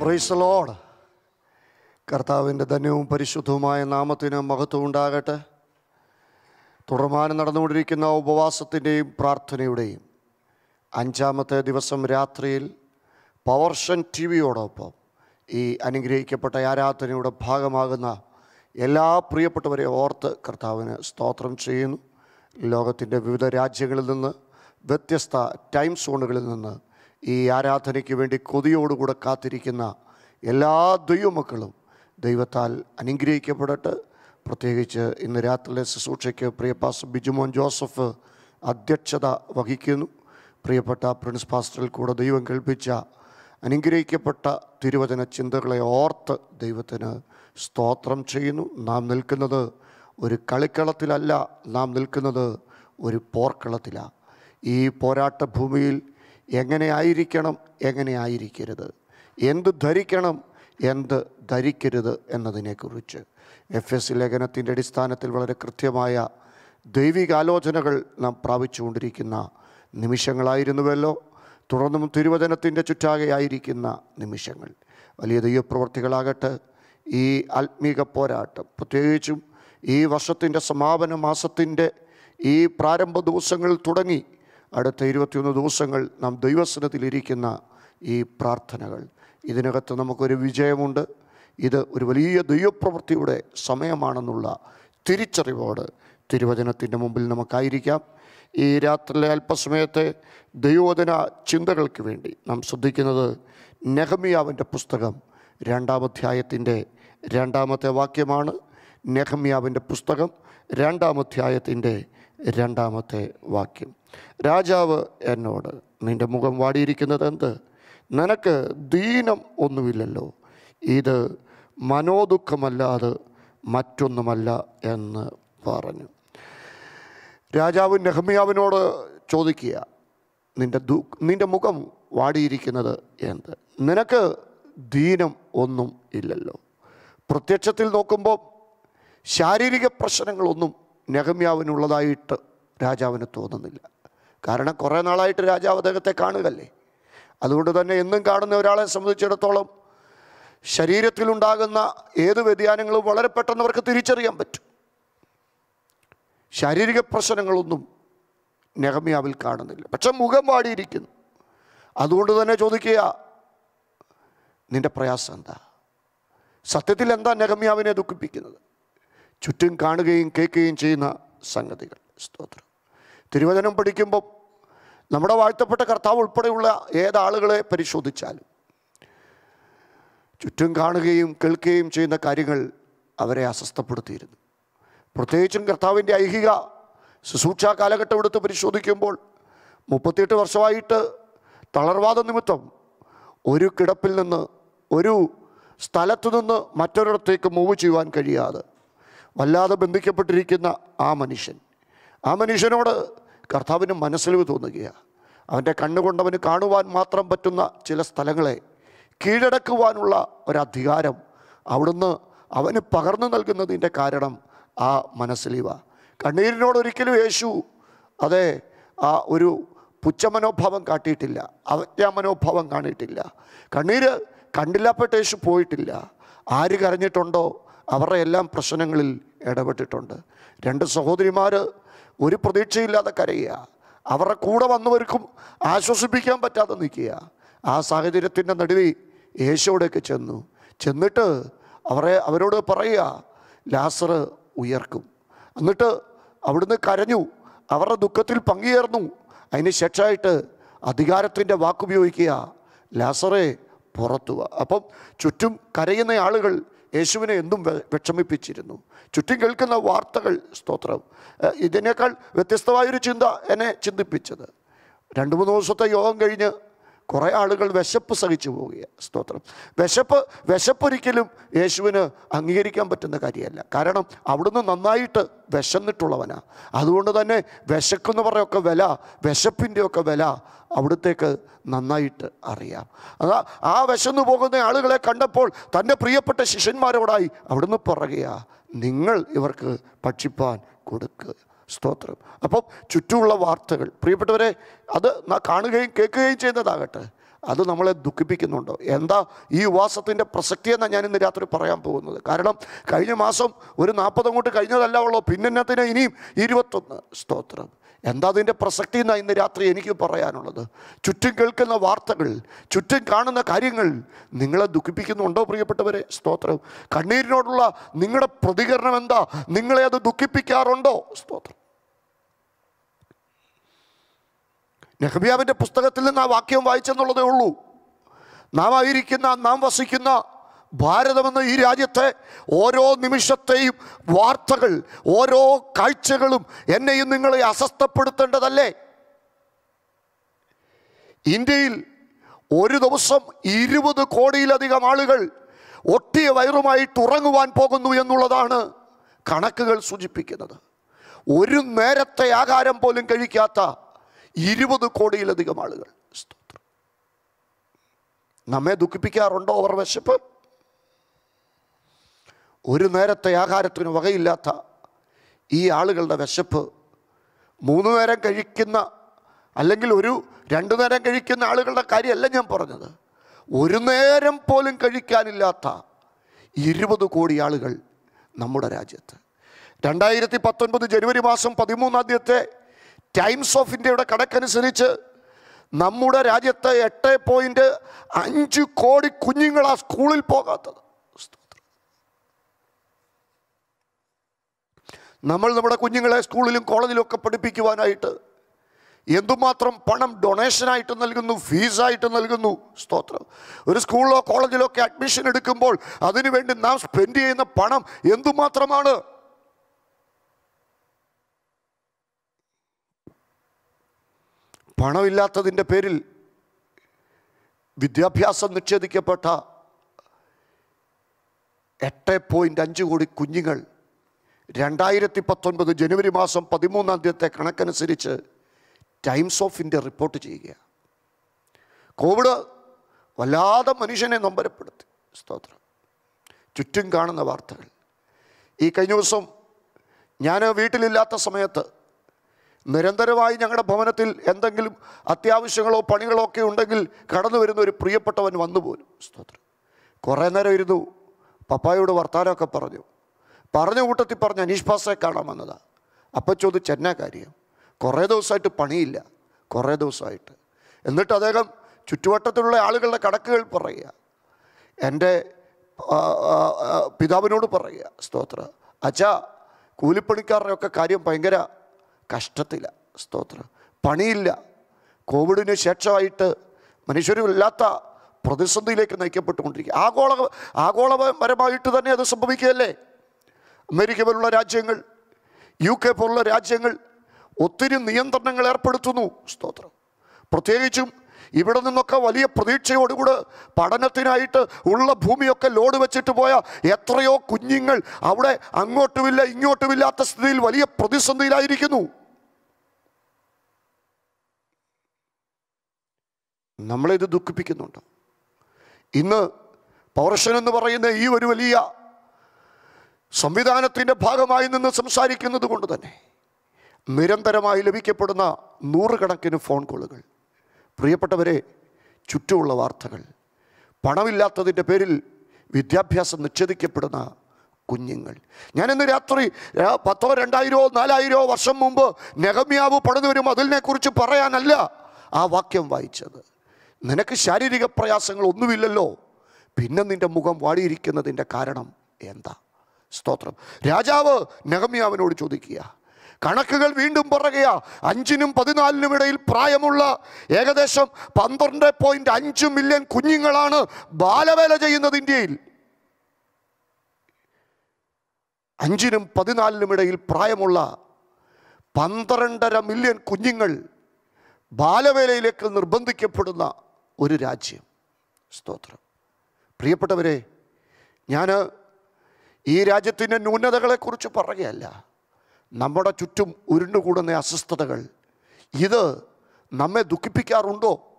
Price load കർത്താവിന്റെ ധന്യവും പരിശുദ്ധവുമായ നാമത്തിന് മഹത്വം ഉണ്ടാകട്ടെ. തുടർമാനം നടന്നുകൊണ്ടിരിക്കുന്ന ഉപവാസത്തിന്റെയും പ്രാർത്ഥനയുടെയും അഞ്ചാമത്തെ ദിവസം രാത്രിയിൽ പവർഷൻ ടി വിയോടൊപ്പം ഈ അനുഗ്രഹിക്കപ്പെട്ട ആരാധനയുടെ ഭാഗമാകുന്ന എല്ലാ പ്രിയപ്പെട്ടവരെ ഓർത്ത് കർത്താവിന് സ്തോത്രം ചെയ്യുന്നു. ലോകത്തിന്റെ വിവിധ രാജ്യങ്ങളിൽ നിന്ന് വ്യത്യസ്ത ടൈം സോണുകളിൽ നിന്ന് ഈ ആരാധനയ്ക്ക് വേണ്ടി കൊതിയോടുകൂടെ കാത്തിരിക്കുന്ന എല്ലാ ദൈവമക്കളും ദൈവത്താൽ അനുഗ്രഹിക്കപ്പെടട്ടെ. പ്രത്യേകിച്ച് ഇന്ന് രാത്രിയിലെ ശുശ്രൂഷയ്ക്ക് പ്രിയപാസ് ബിജുമോൻ ജോസഫ് അധ്യക്ഷത വഹിക്കുന്നു. പ്രിയപ്പെട്ട പ്രിൻസ് പാസ്റ്ററിൽ കൂടെ ദൈവം കേൾപ്പിച്ച അനുഗ്രഹിക്കപ്പെട്ട തിരുവചന ചിന്തകളെ ഓർത്ത് ദൈവത്തിന് സ്തോത്രം ചെയ്യുന്നു. നാം നിൽക്കുന്നത് ഒരു കളിക്കളത്തിലല്ല നാം നിൽക്കുന്നത് ഒരു പോർക്കളത്തിലാണ് ഈ പോരാട്ട ഭൂമിയിൽ എങ്ങനെ ആയിരിക്കണം എങ്ങനെ എന്ത് ധരിക്കണം എന്ത് ധരിക്കരുത് എന്നതിനെക്കുറിച്ച്. എഫ് എസ് ലേഖനത്തിന്റെ അടിസ്ഥാനത്തിൽ വളരെ കൃത്യമായ ദൈവികാലോചനകൾ നാം പ്രാപിച്ചുകൊണ്ടിരിക്കുന്ന നിമിഷങ്ങളായിരുന്നുവല്ലോ. തുടർന്നും തിരുവചനത്തിന്റെ ചുറ്റാകെ ആയിരിക്കുന്ന നിമിഷങ്ങൾ. വലിയ ദൈവപ്രവർത്തികളാകട്ടെ ഈ ആത്മീക പോരാട്ടം പ്രത്യേകിച്ചും ഈ വർഷത്തിന്റെ സമാപന മാസത്തിന്റെ ഈ പ്രാരംഭ ദിവസങ്ങൾ തുടങ്ങി അടുത്ത ഇരുപത്തിയൊന്ന് ദിവസങ്ങൾ നാം ദൈവസനത്തിലിരിക്കുന്ന ഈ പ്രാർത്ഥനകൾ. ഇതിനകത്ത് നമുക്കൊരു വിജയമുണ്ട്. ഇത് ഒരു വലിയ ദൈവപ്രവൃത്തിയുടെ സമയമാണെന്നുള്ള തിരിച്ചറിവോട് തിരുവചനത്തിന്റെ മുമ്പിൽ നമുക്കായിരിക്കാം. ഈ രാത്രിയിലെ അല്പസമയത്തെ ദൈവോധന ചിന്തകൾക്ക് വേണ്ടി നാം ശ്രദ്ധിക്കുന്നത് നെഹമിയാവിന്റെ പുസ്തകം രണ്ടാമധ്യായത്തിന്റെ രണ്ടാമത്തെ വാക്യമാണ്. നെഹമിയാവിന്റെ പുസ്തകം രണ്ടാമധ്യായത്തിന്റെ രണ്ടാമത്തെ വാക്യം. രാജാവ് എന്നോട് നിന്റെ മുഖം വാടിയിരിക്കുന്നത് എന്ത്? നിനക്ക് ദീനം ഒന്നുമില്ലല്ലോ. ഇത് മനോദുഃഖമല്ലാതെ മറ്റൊന്നുമല്ല എന്ന് പറഞ്ഞു. രാജാവ് നെഹമ്യാവിനോട് ചോദിക്കുക നിന്റെ ദു നിന്റെ മുഖം വാടിയിരിക്കുന്നത് എന്ത്? നിനക്ക് ദീനം ഒന്നും ഇല്ലല്ലോ. പ്രത്യക്ഷത്തിൽ നോക്കുമ്പോൾ ശാരീരിക പ്രശ്നങ്ങളൊന്നും നെഹമ്യാവിനുള്ളതായിട്ട് രാജാവിന് തോന്നുന്നില്ല. കാരണം കുറേ നാളായിട്ട് രാജാവ് അദ്ദേഹത്തെ കാണുകല്ലേ അതുകൊണ്ട് തന്നെ എന്നും കാണുന്ന ഒരാളെ സംബന്ധിച്ചിടത്തോളം ശരീരത്തിലുണ്ടാകുന്ന ഏത് വ്യതിയാനങ്ങളും വളരെ പെട്ടെന്ന് അവർക്ക് തിരിച്ചറിയാൻ പറ്റും. ശാരീരിക പ്രശ്നങ്ങളൊന്നും നെഹമ്യാവിൽ കാണുന്നില്ല. പക്ഷെ മുഖം വാടിയിരിക്കുന്നു. അതുകൊണ്ട് തന്നെ ചോദിക്കുക നിന്റെ പ്രയാസം എന്താ? സത്യത്തിൽ എന്താ നെഹമ്യാവിനെ ദുഃഖിപ്പിക്കുന്നത്? ചുറ്റും കാണുകയും കേൾക്കുകയും ചെയ്യുന്ന സംഗതികൾ. സ്തോത്രം. തിരുവചനം പഠിക്കുമ്പോൾ നമ്മുടെ വാഴ്ത്തപ്പെട്ട കർത്താവ് ഉൾപ്പെടെയുള്ള ഏതാളുകളെ പരിശോധിച്ചാലും ചുറ്റും കാണുകയും കേൾക്കുകയും ചെയ്യുന്ന കാര്യങ്ങൾ അവരെ അസ്വസ്ഥപ്പെടുത്തിയിരുന്നു. പ്രത്യേകിച്ചും കർത്താവിന്റെ ഐഹിക ശുശ്രൂഷ കാലഘട്ടം എടുത്ത് പരിശോധിക്കുമ്പോൾ മുപ്പത്തിയെട്ട് വർഷമായിട്ട് തളർവാദ നിമിത്തം ഒരു കിടപ്പിൽ നിന്ന് ഒരു സ്ഥലത്തു നിന്ന് മറ്റൊരിടത്തേക്ക് മൂവ് ചെയ്യുവാൻ കഴിയാതെ വല്ലാതെ ബന്ധിക്കപ്പെട്ടിരിക്കുന്ന ആ മനുഷ്യൻ. ആ മനുഷ്യനോട് കർത്താവിന് മനസ്സിലിവ് തോന്നുകയാണ് അവന്റെ കണ്ണുകൊണ്ടവന് കാണുവാൻ മാത്രം പറ്റുന്ന ചില സ്ഥലങ്ങളെ കീഴടക്കുവാനുള്ള ഒരധികാരം അവിടുന്ന് അവന് പകർന്നു നൽകുന്നതിന്റെ കാരണം ആ മനസ്സിലിവ. കണ്ണീരിനോട് ഒരിക്കലും യേശു അതെ ആ ഒരു പുച്ഛമനോഭാവം കാട്ടിയിട്ടില്ല അവജ്ഞാ മനോഭാവം കാണിയിട്ടില്ല. കണ്ണീര് കണ്ടില്ലപ്പെട്ട യേശു പോയിട്ടില്ല. ആര് കരഞ്ഞിട്ടുണ്ടോ? അവരുടെ എല്ലാം പ്രശ്നങ്ങളിൽ ഇടപെട്ടിട്ടുണ്ട്. രണ്ട് സഹോദരിമാർ ഒരു പ്രതീക്ഷയില്ലാതെ കരയുക. അവരുടെ കൂടെ വന്നവർക്കും ആശ്വസിപ്പിക്കാൻ പറ്റാതെ നിൽക്കുക. ആ സാഹചര്യത്തിന്റെ നടുവിൽ യേശോടെയൊക്കെ ചെന്നു. ചെന്നിട്ട് അവരെ അവരോട് പറയുക ലാസർ ഉയർക്കും. എന്നിട്ട് അവിടുന്ന് കരഞ്ഞു. അവരുടെ ദുഃഖത്തിൽ പങ്കുചേർന്നു. അതിന് ശേഷമായിട്ട് അധികാരത്തിന്റെ വാക്കുപയോഗിക്കുക. ലാസറെ പുറത്തുക അപ്പം ചുറ്റും കരയുന്ന ആളുകൾ യേശുവിനെ എന്തും വിഷമിപ്പിച്ചിരുന്നു. ചുറ്റും കേൾക്കുന്ന വാർത്തകൾ സ്തോത്രം. ഇതിനേക്കാൾ വ്യത്യസ്തമായൊരു ചിന്ത എന്നെ ചിന്തിപ്പിച്ചത്. രണ്ട് മൂന്ന് ദിവസത്തെ യോഗം കഴിഞ്ഞ് കുറേ ആളുകൾ വിശപ്പ് സഹിച്ചു പോവുകയാണ്. സ്തോത്രം. വിശപ്പ് വിശപ്പൊരിക്കലും യേശുവിന് അംഗീകരിക്കാൻ പറ്റുന്ന കാര്യമല്ല. കാരണം അവിടുന്ന് നന്നായിട്ട് വിശന്നിട്ടുള്ളവനാണ് അതുകൊണ്ട് തന്നെ വിശക്കെന്ന് പറയൊക്കെ വില വിശപ്പിന്റെയൊക്കെ വില അവിടുത്തേക്ക് നന്നായിട്ട് അറിയാം. അതാ ആ വിശന്നു പോകുന്ന ആളുകളെ കണ്ടപ്പോൾ തന്റെ പ്രിയപ്പെട്ട ശിഷ്യന്മാരോടായി അവിടുന്ന് പറയുക നിങ്ങൾ ഇവർക്ക് ഭക്ഷിപ്പാൻ കൊടുക്കുക സ്തോത്രം. അപ്പം ചുറ്റുമുള്ള വാർത്തകൾ പ്രിയപ്പെട്ടവരെ അത് കാണുകയും കേൾക്കുകയും ചെയ്യുന്നതാകട്ടെ. അത് നമ്മളെ ദുഃഖിപ്പിക്കുന്നുണ്ടോ? എന്താ ഈ ഉപവാസത്തിന്റെ പ്രസക്തി എന്നാണ് ഞാൻ ഇന്ന് രാത്രി പറയാൻ പോകുന്നത്? കാരണം കഴിഞ്ഞ മാസം ഒരു നാൽപ്പത് അങ്ങോട്ട് കഴിഞ്ഞതല്ല ഉള്ളൂ പിന്നെന്നത്തിന് ഇനിയും ഇരുപത്തൊന്ന്. സ്തോത്രം. എന്താ അതിന്റെ പ്രസക്തി എന്നാണ് ഇന്ന് രാത്രി എനിക്ക് പറയാനുള്ളത്? ചുറ്റും കേൾക്കുന്ന വാർത്തകൾ ചുറ്റും കാണുന്ന കാര്യങ്ങൾ നിങ്ങളെ ദുഃഖിപ്പിക്കുന്നുണ്ടോ പ്രിയപ്പെട്ടവരെ? സ്തോത്രം. കണ്ണീരിനോടുള്ള നിങ്ങളുടെ പ്രതികരണം എന്താ? നിങ്ങളെ അത് ദുഃഖിപ്പിക്കാറുണ്ടോ? സ്തോത്രം. നെഹബിയാവിന്റെ പുസ്തകത്തിൽ നിന്ന് ആ വാക്യം വായിച്ചെന്നുള്ളതേ ഉള്ളൂ. നാം ആയിരിക്കുന്ന നാം വസിക്കുന്ന ഭാരതമെന്ന ഈ രാജ്യത്തെ ഓരോ നിമിഷത്തെയും വാർത്തകൾ ഓരോ കാഴ്ചകളും എന്നെയും നിങ്ങളെ അസ്വസ്ഥപ്പെടുത്തേണ്ടതല്ലേ? ഇന്ത്യയിൽ ഒരു ദിവസം ഇരുപത് കോടിയിലധികം ആളുകൾ ഒട്ടിയ വയറുമായിട്ട് ഉറങ്ങുവാൻ പോകുന്നു എന്നുള്ളതാണ് കണക്കുകൾ സൂചിപ്പിക്കുന്നത്. ഒരു നേരത്തെ ആഹാരം പോലും കഴിക്കാത്ത ഇരുപത് കോടിയിലധികം ആളുകൾ. നമ്മെ ദുഃഖിപ്പിക്കാറുണ്ടോ അവർ വിശപ്പ്? ഒരു നേരത്തെ ആഹാരത്തിന് വകയില്ലാത്ത ഈ ആളുകളുടെ വിശപ്പ് മൂന്ന് നേരം കഴിക്കുന്ന അല്ലെങ്കിൽ ഒരു രണ്ടു നേരം കഴിക്കുന്ന ആളുകളുടെ കാര്യമല്ല ഞാൻ പറഞ്ഞത്. ഒരു നേരം പോലും കഴിക്കാനില്ലാത്ത ഇരുപത് കോടി ആളുകൾ നമ്മുടെ രാജ്യത്ത്. രണ്ടായിരത്തി പത്തൊൻപത് ജനുവരി മാസം പതിമൂന്നാം തീയതി ടൈംസ് ഓഫ് ഇന്ത്യയുടെ കണക്കനുസരിച്ച് നമ്മുടെ രാജ്യത്തെ എട്ട് പോയിന്റ് അഞ്ച് കോടി കുഞ്ഞുങ്ങളാ സ്കൂളിൽ പോകാത്തത്. നമ്മൾ നമ്മുടെ കുഞ്ഞുങ്ങളെ സ്കൂളിലും കോളേജിലും ഒക്കെ പഠിപ്പിക്കുവാനായിട്ട് എന്തുമാത്രം പണം ഡൊണേഷനായിട്ട് നൽകുന്നു ഫീസായിട്ട് നൽകുന്നു. സ്തോത്രം. ഒരു സ്കൂളിലോ കോളേജിലോ ഒക്കെ അഡ്മിഷൻ എടുക്കുമ്പോൾ അതിനുവേണ്ടി നാം സ്പെൻഡ് ചെയ്യുന്ന പണം എന്തുമാത്രമാണ്? പണമില്ലാത്തതിന്റെ പേരിൽ വിദ്യാഭ്യാസം നിഷേധിക്കപ്പെട്ട എട്ട് പോയിന്റ് അഞ്ച് കോടി കുഞ്ഞുങ്ങൾ രണ്ടായിരത്തി പത്തൊൻപത് ജനുവരി മാസം പതിമൂന്നാം തീയതിയത്തെ കണക്കനുസരിച്ച് ടൈംസ് ഓഫ് ഇന്ത്യ റിപ്പോർട്ട് ചെയ്യുക കോവിഡ് വല്ലാതെ മനുഷ്യനെ നൊമ്പരപ്പെടുത്തി. സ്തോത്രം. ചുറ്റും കാണുന്ന വാർത്തകൾ. ഈ കഴിഞ്ഞ ദിവസം ഞാൻ വീട്ടിലില്ലാത്ത സമയത്ത് നിരന്തരമായി ഞങ്ങളുടെ ഭവനത്തിൽ എന്തെങ്കിലും അത്യാവശ്യങ്ങളോ പണികളോ ഒക്കെ ഉണ്ടെങ്കിൽ കടന്നു വരുന്ന ഒരു പ്രിയപ്പെട്ടവൻ വന്നു പോലും സ്തോത്രം. കുറേ നേരം ഇരുന്നു പപ്പായോട് വർത്താനമൊക്കെ പറഞ്ഞു. പറഞ്ഞ കൂട്ടത്തിൽ പറഞ്ഞ് അനീഷ് പാസെ കാണാൻ വന്നതാണ് അപ്പം ചോദിച്ചു എന്നാ കാര്യം? കുറേ ദിവസമായിട്ട് പണിയില്ല. കുറേ ദിവസമായിട്ട്. എന്നിട്ട് അദ്ദേഹം ചുറ്റുവട്ടത്തിലുള്ള ആളുകളുടെ കണക്കുകൾ പറയുക. എന്റെ പിതാവിനോട് പറയുക സ്തോത്ര. അച്ഛാ കൂലിപ്പണിക്കാരുടെയൊക്കെ കാര്യം ഭയങ്കര കഷ്ടത്തില്ല സ്തോത്ര. പണിയില്ല. കോവിഡിന് ശേഷമായിട്ട് മനുഷ്യരുമില്ലാത്ത പ്രതിസന്ധിയിലേക്ക് നയിക്കപ്പെട്ടുകൊണ്ടിരിക്കുക. ആഗോള ആഗോളപരമായിട്ട് തന്നെ അത് സംഭവിക്കുകയല്ലേ? അമേരിക്ക പോലുള്ള രാജ്യങ്ങൾ യു കെ പോലുള്ള രാജ്യങ്ങൾ ഒത്തിരി നിയന്ത്രണങ്ങൾ ഏർപ്പെടുത്തുന്നു. സ്തോത്രം. പ്രത്യേകിച്ചും ഇവിടെ നിന്നൊക്കെ വലിയ പ്രതീക്ഷയോടുകൂടെ പഠനത്തിനായിട്ട് ഉള്ള ഭൂമിയൊക്കെ ലോഡ് വെച്ചിട്ട് പോയ എത്രയോ കുഞ്ഞുങ്ങൾ അവിടെ അങ്ങോട്ടുമില്ല ഇങ്ങോട്ടുമില്ലാത്ത സ്ഥിതിയിൽ വലിയ പ്രതിസന്ധിയിലായിരിക്കുന്നു. നമ്മളിത് ദുഃഖിപ്പിക്കുന്നുണ്ട്. ഇന്ന് പൗർഷൻ എന്ന് പറയുന്ന ഈ ഒരു വലിയ സംവിധാനത്തിന്റെ ഭാഗമായി നിന്ന് സംസാരിക്കുന്നത് കൊണ്ട് തന്നെ നിരന്തരമായി ലഭിക്കപ്പെടുന്ന നൂറുകണക്കിന് ഫോൺ കോളുകൾ പ്രിയപ്പെട്ടവരെ ചുറ്റുമുള്ള വാർത്തകൾ പണമില്ലാത്തതിന്റെ പേരിൽ വിദ്യാഭ്യാസം നിഷേധിക്കപ്പെടുന്ന കുഞ്ഞുങ്ങൾ. ഞാനിന്ന് രാത്രി പത്തോ രണ്ടായിരോ നാലായിരോ വർഷം മുമ്പ് നെഗമ്യാവ് പണിതു വരും അതിനെക്കുറിച്ച് പറയാനല്ല ആ വാക്യം വായിച്ചത്. നിനക്ക് ശാരീരിക പ്രയാസങ്ങൾ ഒന്നുമില്ലല്ലോ പിന്നെ നിന്റെ മുഖം വാടിയിരിക്കുന്നതിന്റെ കാരണം എന്താ? സ്തോത്രം. രാജാവ് നെഹമ്യാവിനോട് ചോദിക്കുക കണക്കുകൾ വീണ്ടും പറയുക. അഞ്ചിനും പതിനാലിനും ഇടയിൽ പ്രായമുള്ള ഏകദേശം പന്ത്രണ്ട് പോയിന്റ് അഞ്ച് മില്യൺ കുഞ്ഞുങ്ങളാണ് ബാലവേല ചെയ്യുന്നത് ഇന്ത്യയിൽ. അഞ്ചിനും പതിനാലിനും ഇടയിൽ പ്രായമുള്ള പന്ത്രണ്ടര മില്യൺ കുഞ്ഞുങ്ങൾ ബാലവേലയിലേക്ക് നിർബന്ധിക്കപ്പെടുന്ന ഒരു രാജ്യം. സ്തോത്രം. പ്രിയപ്പെട്ടവരെ ഞാൻ ഈ രാജ്യത്തിന്റെ ന്യൂനതകളെക്കുറിച്ച് പറയുകയല്ല. നമ്മുടെ ചുറ്റും ഉരുണ്ടുകൂടുന്ന അസ്വസ്ഥതകൾ. ഇത് നമ്മെ ദുഃഖിപ്പിക്കാറുണ്ടോ?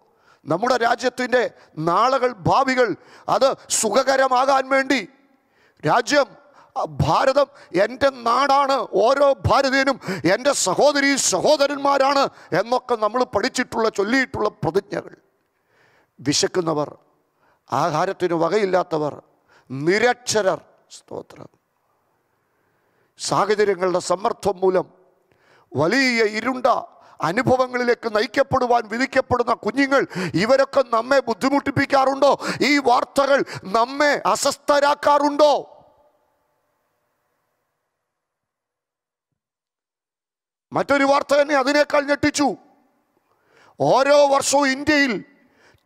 നമ്മുടെ രാജ്യത്തിന്റെ നാളുകൾ ഭാവികൾ അത് സുഖകരമാകാൻ വേണ്ടി. രാജ്യം ഭാരതം എന്റെ നാടാണ് ഓരോ ഭാരതീയനും എന്റെ സഹോദരി സഹോദരന്മാരാണ് എന്നൊക്കെ നമ്മൾ പഠിച്ചിട്ടുള്ള ചൊല്ലിയിട്ടുള്ള പ്രതിജ്ഞകൾ. വിശക്കുന്നവർ ആഹാരത്തിന് വകയില്ലാത്തവർ നിരക്ഷരർ സ്തോത്രം. സാഹചര്യങ്ങളുടെ സമ്മർദ്ദം മൂലം വലിയ ഇരുണ്ട അനുഭവങ്ങളിലേക്ക് നയിക്കപ്പെടുവാൻ വിധിക്കപ്പെടുന്ന കുഞ്ഞുങ്ങൾ ഇവരൊക്കെ നമ്മെ ബുദ്ധിമുട്ടിപ്പിക്കാറുണ്ടോ? ഈ വാർത്തകൾ നമ്മെ അസ്വസ്ഥരാക്കാറുണ്ടോ? മറ്റൊരു വാർത്ത തന്നെ അതിനേക്കാൾ ഞെട്ടിച്ചു. ഓരോ വർഷവും ഇന്ത്യയിൽ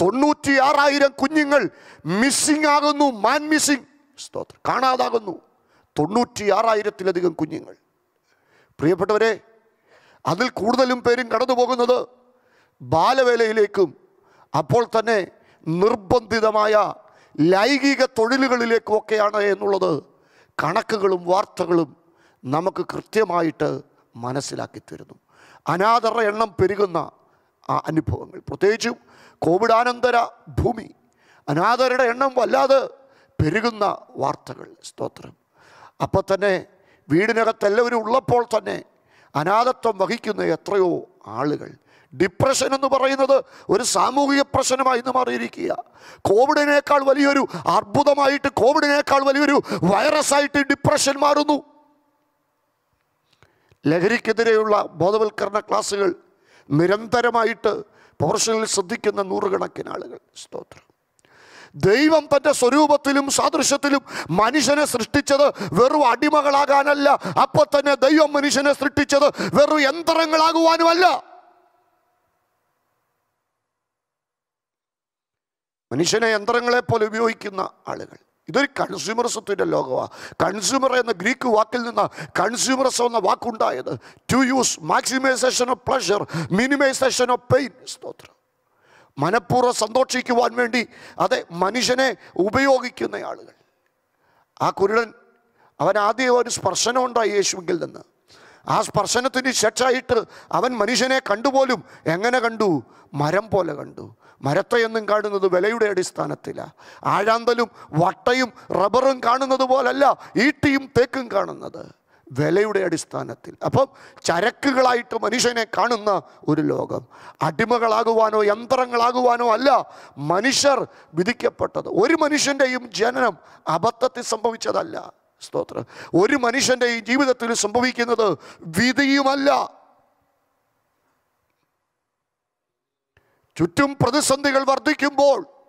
തൊണ്ണൂറ്റി ആറായിരം കുഞ്ഞുങ്ങൾ മിസ്സിംഗ് ആകുന്നു മാൻ മിസ്സിംഗ് സ്തോത്രം. കാണാതാകുന്നു. തൊണ്ണൂറ്റി ആറായിരത്തിലധികം കുഞ്ഞുങ്ങൾ. പ്രിയപ്പെട്ടവരെ അതിൽ കൂടുതലും പേരും കടന്നു പോകുന്നത് ബാലവേലയിലേക്കും അപ്പോൾ തന്നെ നിർബന്ധിതമായ ലൈംഗിക തൊഴിലുകളിലേക്കും ഒക്കെയാണ് എന്നുള്ളത് കണക്കുകളും വാർത്തകളും നമുക്ക് കൃത്യമായിട്ട് മനസ്സിലാക്കി തരുന്നു അനാഥരുടെ എണ്ണം പെരുകുന്ന ആ അനുഭവങ്ങൾ. പ്രത്യേകിച്ചും കോവിഡാനന്തര ഭൂമി. അനാഥരുടെ എണ്ണം വല്ലാതെ പെരുകുന്ന വാർത്തകൾ. സ്തോത്രം. അപ്പോൾ തന്നെ വീടിനകത്ത് എല്ലാവരും ഉള്ളപ്പോൾ തന്നെ അനാഥത്വം വഹിക്കുന്ന എത്രയോ ആളുകൾ. ഡിപ്രഷൻ എന്ന് പറയുന്നത് ഒരു സാമൂഹിക പ്രശ്നമായി ഇന്ന് മാറിയിരിക്കുക. കോവിഡിനേക്കാൾ വലിയൊരു അർബുദമായിട്ട് കോവിഡിനേക്കാൾ വലിയൊരു വൈറസായിട്ട് ഡിപ്രഷൻ മാറുന്നു. ലഹരിക്കെതിരെയുള്ള ബോധവൽക്കരണ ക്ലാസ്സുകൾ നിരന്തരമായിട്ട് പോർഷനിൽ ശ്രദ്ധിക്കുന്ന നൂറുകണക്കിന് ആളുകൾ. സ്തോത്രം. ദൈവം തന്റെ സ്വരൂപത്തിലും സാദൃശ്യത്തിലും മനുഷ്യനെ സൃഷ്ടിച്ചത് വെറും അടിമകളാകാനല്ല. അപ്പോൾ തന്നെ ദൈവം മനുഷ്യനെ സൃഷ്ടിച്ചത് വെറും യന്ത്രങ്ങളാകുവാനുമല്ല. മനുഷ്യനെ യന്ത്രങ്ങളെ പോലെ ഉപയോഗിക്കുന്ന ആളുകൾ. ഇതൊരു കൺസ്യൂമറിസത്തിന്റെ ലോകമാണ് കൺസ്യൂമർ എന്ന ഗ്രീക്ക് വാക്കിൽ നിന്ന് കൺസ്യൂമറിസം എന്ന വാക്കുണ്ടായത്. To use maximisation of pleasure minimisation of pain സ്തോത്രം. മനഃപൂർവം സന്തോഷിക്കുവാൻ വേണ്ടി അതെ മനുഷ്യനെ ഉപയോഗിക്കുന്ന ആളുകൾ. ആ കുരുടൻ അവൻ ആദ്യം ഒരു സ്പർശനം ഉണ്ടായി യേശുവിൽ നിന്ന്. ആ സ്പർശനത്തിന് ശേഷമായിട്ട് അവൻ മനുഷ്യനെ കണ്ടുപോലും എങ്ങനെ കണ്ടു? മരം പോലെ കണ്ടു. മരത്തെ എന്നും കാണുന്നത് വിലയുടെ അടിസ്ഥാനത്തിലാണ് ആഴാന്തലും വട്ടയും റബ്ബറും കാണുന്നത് പോലല്ല ഈട്ടിയും തേക്കും കാണുന്നത്. വിലയുടെ അടിസ്ഥാനത്തിൽ. അപ്പം ചരക്കുകളായിട്ട് മനുഷ്യനെ കാണുന്ന ഒരു ലോകം. അടിമകളാകുവാനോ യന്ത്രങ്ങളാകുവാനോ അല്ല മനുഷ്യർ വിധിക്കപ്പെട്ടത്. ഒരു മനുഷ്യന്റെയും ജനനം അബദ്ധത്തിൽ സംഭവിച്ചതല്ല. സ്തോത്രം. ഒരു മനുഷ്യന്റെയും ജീവിതത്തിൽ സംഭവിക്കുന്നത് വിധിയുമല്ല. ചുറ്റും പ്രതിസന്ധികൾ വർദ്ധിക്കുമ്പോൾ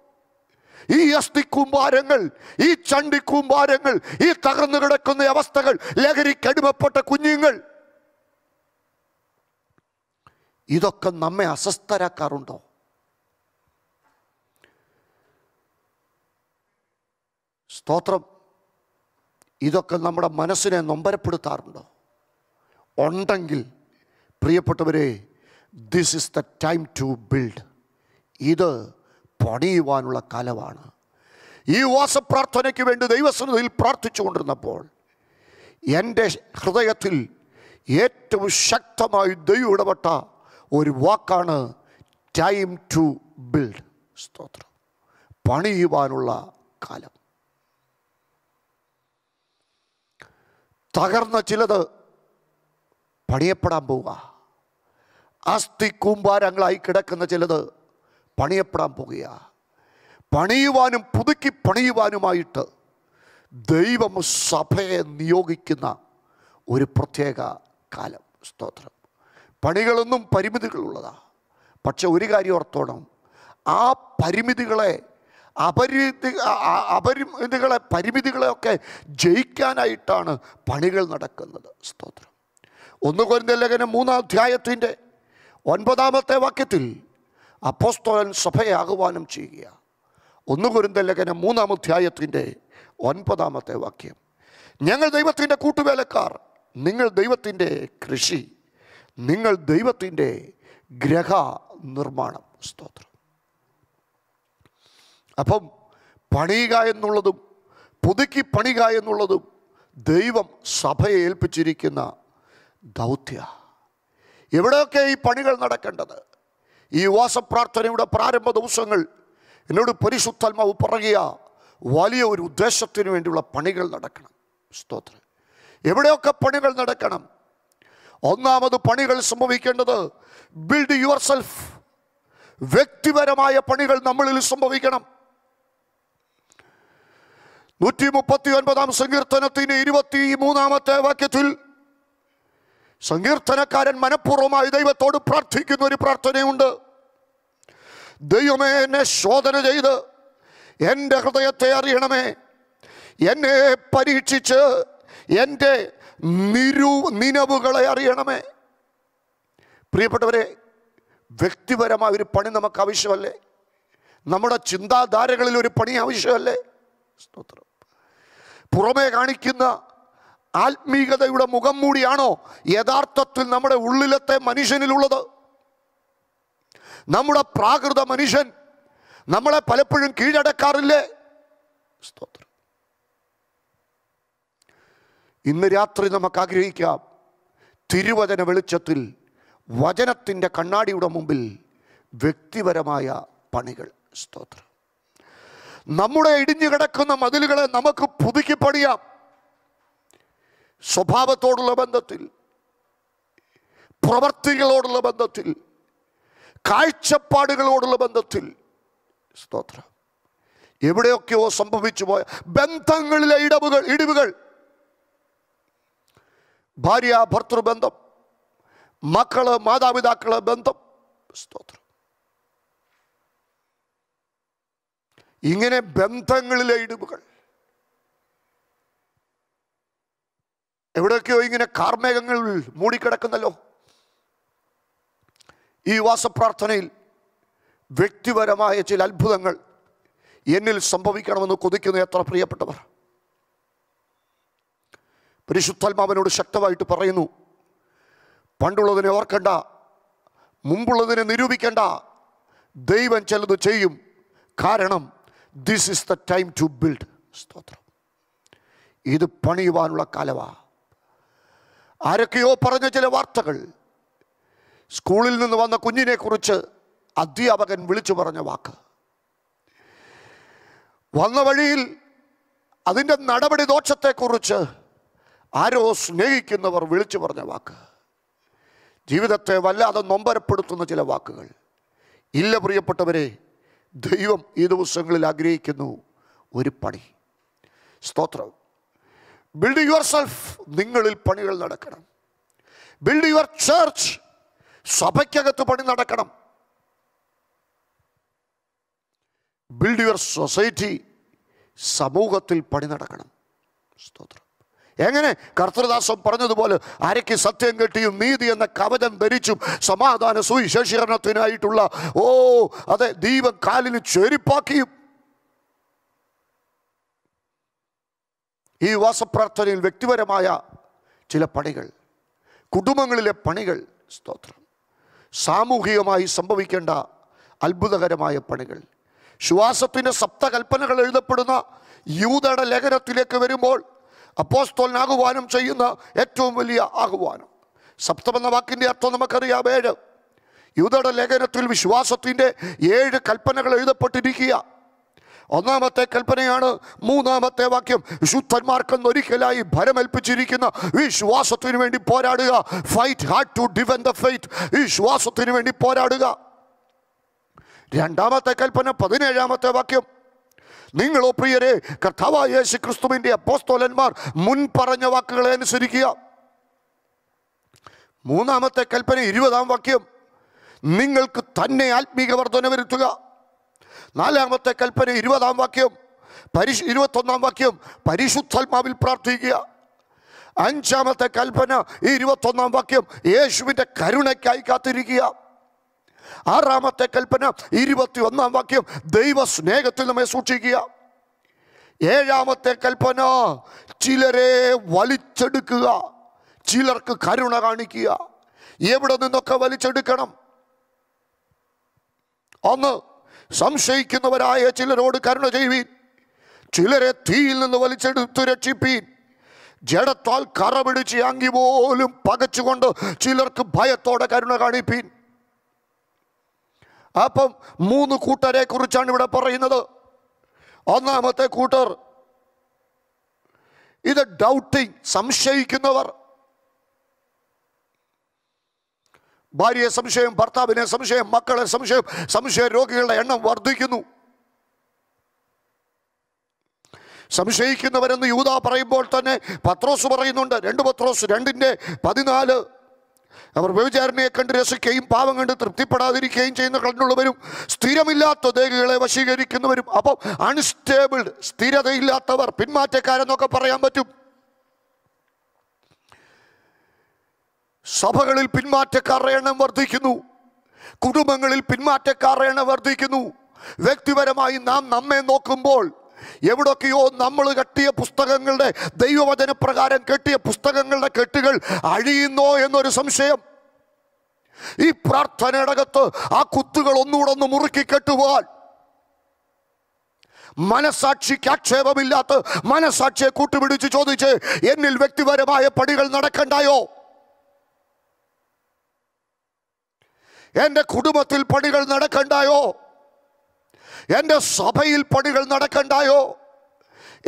ഈ അസ്ഥി കൂമ്പാരങ്ങൾ ഈ ചണ്ടി കൂമ്പാരങ്ങൾ ഈ തകർന്നു കിടക്കുന്ന അവസ്ഥകൾ ലഹരിക്കടിമപ്പെട്ട കുഞ്ഞുങ്ങൾ. ഇതൊക്കെ നമ്മെ അസ്വസ്ഥരാക്കാറുണ്ടോ? സ്തോത്രം. ഇതൊക്കെ നമ്മുടെ മനസ്സിനെ നൊമ്പരപ്പെടുത്താറുണ്ടോ? ഉണ്ടെങ്കിൽ പ്രിയപ്പെട്ടവരെ this is the time to build ഇത് പണിയുവാനുള്ള കാലമാണ് ഈ വാസപ്രാർത്ഥനയ്ക്ക് വേണ്ടി ദൈവസന്നിധിയിൽ പ്രാർത്ഥിച്ചു കൊണ്ടിരുന്നപ്പോൾ എന്റെ ഹൃദയത്തിൽ ഏറ്റവും ശക്തമായി ദൈവം ഇടപെട്ട ഒരു വാക്കാണ് ടൈം ടു ബിൽഡ് സ്തോത്രം. പണിയുവാനുള്ള കാലം. തകർന്ന ചിലത് പണിയപ്പെടാൻ പോവുക. അസ്ഥി കൂമ്പാരങ്ങളായി കിടക്കുന്ന ചിലത് പണിയപ്പെടാൻ പോകുക. പണിയുവാനും പുതുക്കി പണിയുവാനുമായിട്ട് ദൈവം സഭയെ നിയോഗിക്കുന്ന ഒരു പ്രത്യേക കാലം. സ്തോത്രം. പണികളൊന്നും പരിമിതികളുള്ളതാ. പക്ഷെ ഒരു കാര്യം ഓർത്തോണം. ആ പരിമിതികളെ അപരിമിതി അപരിമിതികളെ പരിമിതികളെയൊക്കെ ജയിക്കാനായിട്ടാണ് പണികൾ നടക്കുന്നത്. സ്തോത്രം. ഒന്ന് കൊരിന്ത ലേഖനം മൂന്നാം അധ്യായത്തിന്റെ ഒൻപതാമത്തെ വാക്യത്തിൽ അപ്പോസ്തോലൻ സഭയെ ആഹ്വാനം ചെയ്യുക. ഒന്ന് കുരുന്ത ലേഖനം മൂന്നാം അധ്യായത്തിന്റെ ഒൻപതാമത്തെ വാക്യം. ഞങ്ങൾ ദൈവത്തിന്റെ കൂട്ടുവേലക്കാർ നിങ്ങൾ ദൈവത്തിന്റെ കൃഷി നിങ്ങൾ ദൈവത്തിന്റെ ഗ്രഹ നിർമ്മാണം സ്തോത്രം. അപ്പം പണിയുക എന്നുള്ളതും പുതുക്കി പണിയുക എന്നുള്ളതും ദൈവം സഭയെ ഏൽപ്പിച്ചിരിക്കുന്ന ദൗത്യ. എവിടെയൊക്കെ ഈ പണികൾ നടക്കേണ്ടത്? ഈ ഉപവാസപ്രാർത്ഥനയുടെ പ്രാരംഭ ദിവസങ്ങൾ എന്നോട് പരിശുദ്ധാത്മാവ് പറയുക വലിയ ഒരു ഉദ്ദേശത്തിന് വേണ്ടിയുള്ള പണികൾ നടക്കണം. സ്തോത്രം. എവിടെയൊക്കെ പണികൾ നടക്കണം? ഒന്നാമത് പണികൾ സംഭവിക്കേണ്ടത് ബിൽഡ് യുവർ സെൽഫ് വ്യക്തിപരമായ പണികൾ നമ്മളിൽ സംഭവിക്കണം. നൂറ്റി മുപ്പത്തി ഒൻപതാം സങ്കീർത്തനത്തിന് ഇരുപത്തി മൂന്നാമത്തെ വാക്യത്തിൽ സങ്കീർത്തനക്കാരൻ മനഃപൂർവമായി ദൈവത്തോട് പ്രാർത്ഥിക്കുന്ന ഒരു പ്രാർത്ഥനയുണ്ട്. ദൈവമേ എന്നെ ശോധന ചെയ്ത് എന്റെ ഹൃദയത്തെ അറിയണമേ. എന്നെ പരീക്ഷിച്ച് എന്റെ നിരു നിനവുകളെ അറിയണമേ. പ്രിയപ്പെട്ടവരെ വ്യക്തിപരമായ ഒരു പണി നമുക്ക് ആവശ്യമല്ലേ? നമ്മുടെ ചിന്താധാരകളിൽ ഒരു പണി ആവശ്യമല്ലേ? സ്തോത്രം. പുറമേ കാണിക്കുന്ന ആത്മീകതയുടെ മുഖം മൂടിയാണോ യഥാർത്ഥത്തിൽ നമ്മുടെ ഉള്ളിലത്തെ മനുഷ്യനിലുള്ളത്? നമ്മുടെ പ്രാകൃത മനുഷ്യൻ നമ്മളെ പലപ്പോഴും കീഴടക്കാറില്ലേ? സ്തോത്രം. ഇന്ന് രാത്രി നമുക്ക് ആഗ്രഹിക്കാം തിരുവചന വെളിച്ചത്തിൽ വചനത്തിന്റെ കണ്ണാടിയുടെ മുമ്പിൽ വ്യക്തിപരമായ പണികൾ. സ്തോത്രം. നമ്മുടെ ഇടിഞ്ഞു കിടക്കുന്ന മതിലുകളെ നമുക്ക് പുതുക്കി പണിയാം സ്വഭാവത്തോടുള്ള ബന്ധത്തിൽ പ്രവർത്തികളോടുള്ള ബന്ധത്തിൽ കാഴ്ചപ്പാടുകളോടുള്ള ബന്ധത്തിൽ. സ്തോത്രം. എവിടെയൊക്കെയോ സംഭവിച്ചു പോയ ബന്ധങ്ങളിലെ ഇടവുകൾ ഇടിവുകൾ. ഭാര്യ ഭർത്തൃബന്ധം മക്കൾ മാതാപിതാക്കൾ ബന്ധം. സ്തോത്രം. ഇങ്ങനെ ബന്ധങ്ങളിലെ ഇടിവുകൾ. എവിടെയൊക്കെയോ ഇങ്ങനെ കാർമേഘങ്ങൾ മൂടിക്കിടക്കുന്നല്ലോ. ഈ വാസപ്രാർത്ഥനയിൽ വ്യക്തിപരമായ ചില അത്ഭുതങ്ങൾ എന്നിൽ സംഭവിക്കണമെന്ന് കൊതിക്കുന്ന എത്ര പ്രിയപ്പെട്ടവർ. പരിശുദ്ധാത്മാവനോട് ശക്തമായിട്ട് പറയുന്നു പണ്ടുള്ളതിനെ ഓർക്കണ്ട മുമ്പുള്ളതിനെ നിരൂപിക്കണ്ട. ദൈവം ചിലത് ചെയ്യും. കാരണം this is the time to build സ്തോത്രം. ഇത് പണിയുവാനുള്ള കാലവാ ആരൊക്കെയോ പറഞ്ഞ ചില വാർത്തകൾ. സ്കൂളിൽ നിന്ന് വന്ന കുഞ്ഞിനെക്കുറിച്ച് അധ്യാപകൻ വിളിച്ചു പറഞ്ഞ വാക്ക്. വന്ന വഴിയിൽ അതിന്റെ നടപടി ദോഷത്തെക്കുറിച്ച് ആരോ സ്നേഹിക്കുന്നവർ വിളിച്ചു പറഞ്ഞ വാക്ക്. ജീവിതത്തെ വല്ലാതെ നൊമ്പരപ്പെടുത്തുന്ന ചില വാക്കുകൾ. ഇല്ല പ്രിയപ്പെട്ടവരെ ദൈവം ഈ ദിവസങ്ങളിൽ ആഗ്രഹിക്കുന്നു ഒരു പണി. സ്തോത്രം. ബിൽഡ് യുവർ സെൽഫ് നിങ്ങളിൽ പണികൾ നടക്കണം. ബിൽഡ് യുവർ ചർച്ച് സഭയ്ക്കകത്ത് പണി നടക്കണം. ബിൽഡ് യുവർ സൊസൈറ്റി സമൂഹത്തിൽ പണി നടക്കണം. സ്തോത്രം. എങ്ങനെ? കർത്തൃദാസം പറഞ്ഞതുപോലെ അരയ്ക്ക് സത്യം കെട്ടിയും നീതി എന്ന കവചം ധരിച്ചും സമാധാന സുവിശേഷീകരണത്തിനായിട്ടുള്ള ഓ അതെ ദീപം കാലിന് ചെരുപ്പാക്കിയും ഈ വാസപ്രാർത്ഥനയിൽ വ്യക്തിപരമായ ചില പണികൾ കുടുംബങ്ങളിലെ പണികൾ സ്തോത്രം. സാമൂഹികമായി സംഭവിക്കേണ്ട അത്ഭുതകരമായ പണികൾ. ശ്വാസത്തിന്റെ സപ്തകൽപ്പനകൾ എഴുതപ്പെടുന്ന യൂതയുടെ ലേഖനത്തിലേക്ക് വരുമ്പോൾ അപ്പോസ്തോലനാഹ്വാനം ചെയ്യുന്ന ഏറ്റവും വലിയ ആഹ്വാനം. സപ്തമെന്ന വാക്കിന്റെ അർത്ഥം നമുക്കറിയാം. ഏഴ്. യൂതയുടെ ലേഖനത്തിൽ വിശ്വാസത്തിന്റെ ഏഴ് കൽപ്പനകൾ എഴുതപ്പെട്ടിരിക്കുക. ഒന്നാമത്തെ കൽപ്പനയാണ് മൂന്നാമത്തെ വാക്യം വിശുദ്ധന്മാർക്കെന്നൊരിക്കലായി ഭരമേൽപ്പിച്ചിരിക്കുന്ന വിശ്വാസത്തിന് വേണ്ടി പോരാടുക. Fight hard to defend the faith വിശ്വാസത്തിന് വേണ്ടി പോരാടുക. രണ്ടാമത്തെ കൽപ്പന പതിനേഴാമത്തെ വാക്യം നിങ്ങളോ പ്രിയരെ കർത്താവായ യേശു ക്രിസ്തുവിന്റെ അപ്പോസ്തോലന്മാർ മുൻ പറഞ്ഞ വാക്കുകളെ അനുസരിക്കുക. മൂന്നാമത്തെ കൽപ്പന ഇരുപതാം വാക്യം നിങ്ങൾക്ക് തന്നെ ആത്മീക വർധന വരുത്തുക. നാലാമത്തെ കൽപ്പന ഇരുപതാം വാക്യം. പരിശു ഇരുപത്തൊന്നാം വാക്യം. പരിശുദ്ധാത്മാവിൽ പ്രാർത്ഥിക്കുക. അഞ്ചാമത്തെ കൽപ്പന ഈ ഇരുപത്തൊന്നാം വാക്യം. യേശുവിന്റെ കരുണയ്ക്കായി കാത്തിരിക്കുക. ആറാമത്തെ കൽപ്പന ഇരുപത്തി ഒന്നാം വാക്യം. ദൈവ സ്നേഹത്തിൽ നമ്മെ സൂക്ഷിക്കുക. ഏഴാമത്തെ കൽപ്പന ചിലരെ വലിച്ചെടുക്കുക. ചിലർക്ക് കരുണ കാണിക്കുക. എവിടെ നിന്നൊക്കെ വലിച്ചെടുക്കണം? ഒന്ന് സംശയിക്കുന്നവരായ ചിലരോട് കരുണ ചെയ്യുവീൻ. ചിലരെ തീയിൽ നിന്ന് വലിച്ചെടുത്ത് രക്ഷിപ്പീൻ. ജഡത്താൽ കറ പിടിച്ച് അങ്കി പോലും പകച്ചുകൊണ്ട് ചിലർക്ക് ഭയത്തോടെ കരുണ കാണിപ്പീൻ. അപ്പം മൂന്ന് കൂട്ടരെ കുറിച്ചാണ് ഇവിടെ പറയുന്നത്. ഒന്നാമത്തെ കൂട്ടർ ഇത് ഡൗട്ടിങ് സംശയിക്കുന്നവർ. ഭാര്യയെ സംശയം ഭർത്താവിനെ സംശയം മക്കളെ സംശയം സംശയ രോഗികളുടെ എണ്ണം വർദ്ധിക്കുന്നു. സംശയിക്കുന്നവരെന്ന് യൂത പറയുമ്പോൾ തന്നെ പത്രോസ് പറയുന്നുണ്ട് രണ്ട് പത്രോസ് രണ്ടിന്റെ പതിനാല്. അവർ വ്യഭിചാരനെ കണ്ട് രസിക്കുകയും പാവം കണ്ട് തൃപ്തിപ്പെടാതിരിക്കുകയും ചെയ്യുന്ന കണ്ണുള്ളവരും സ്ഥിരമില്ലാത്ത ദേഹികളെ വശീകരിക്കുന്നവരും അപ്പം അൺസ്റ്റേബിൾ സ്ഥിരതയില്ലാത്തവർ പിന്മാറ്റക്കാരെന്നൊക്കെ പറയാൻ പറ്റും. സഭകളിൽ പിന്മാറ്റക്കാരുടെ എണ്ണം വർദ്ധിക്കുന്നു. കുടുംബങ്ങളിൽ പിന്മാറ്റക്കാരുടെ എണ്ണം വർദ്ധിക്കുന്നു. വ്യക്തിപരമായി നാം നമ്മെ നോക്കുമ്പോൾ എവിടൊക്കെയോ നമ്മൾ കെട്ടിയ പുസ്തകങ്ങളുടെ ദൈവവചന പ്രകാരം കെട്ടിയ പുസ്തകങ്ങളുടെ കെട്ടുകൾ അഴിയുന്നോ എന്നൊരു സംശയം. ഈ പ്രാർത്ഥനയടകത്ത് ആ കുത്തുകൾ ഒന്നുകൂടെ ഒന്ന് മുറുക്കി കെട്ടുപോകാൻ. മനസാക്ഷിക്ക് ആക്ഷേപമില്ലാത്ത മനസാക്ഷിയെ കൂട്ടുപിടിച്ച് ചോദിച്ച് എന്നിൽ വ്യക്തിപരമായ പടികൾ നടക്കണ്ടായോ? എന്റെ കുടുംബത്തിൽ പണികൾ നടക്കണ്ടായോ? എന്റെ സഭയിൽ പണികൾ നടക്കണ്ടായോ?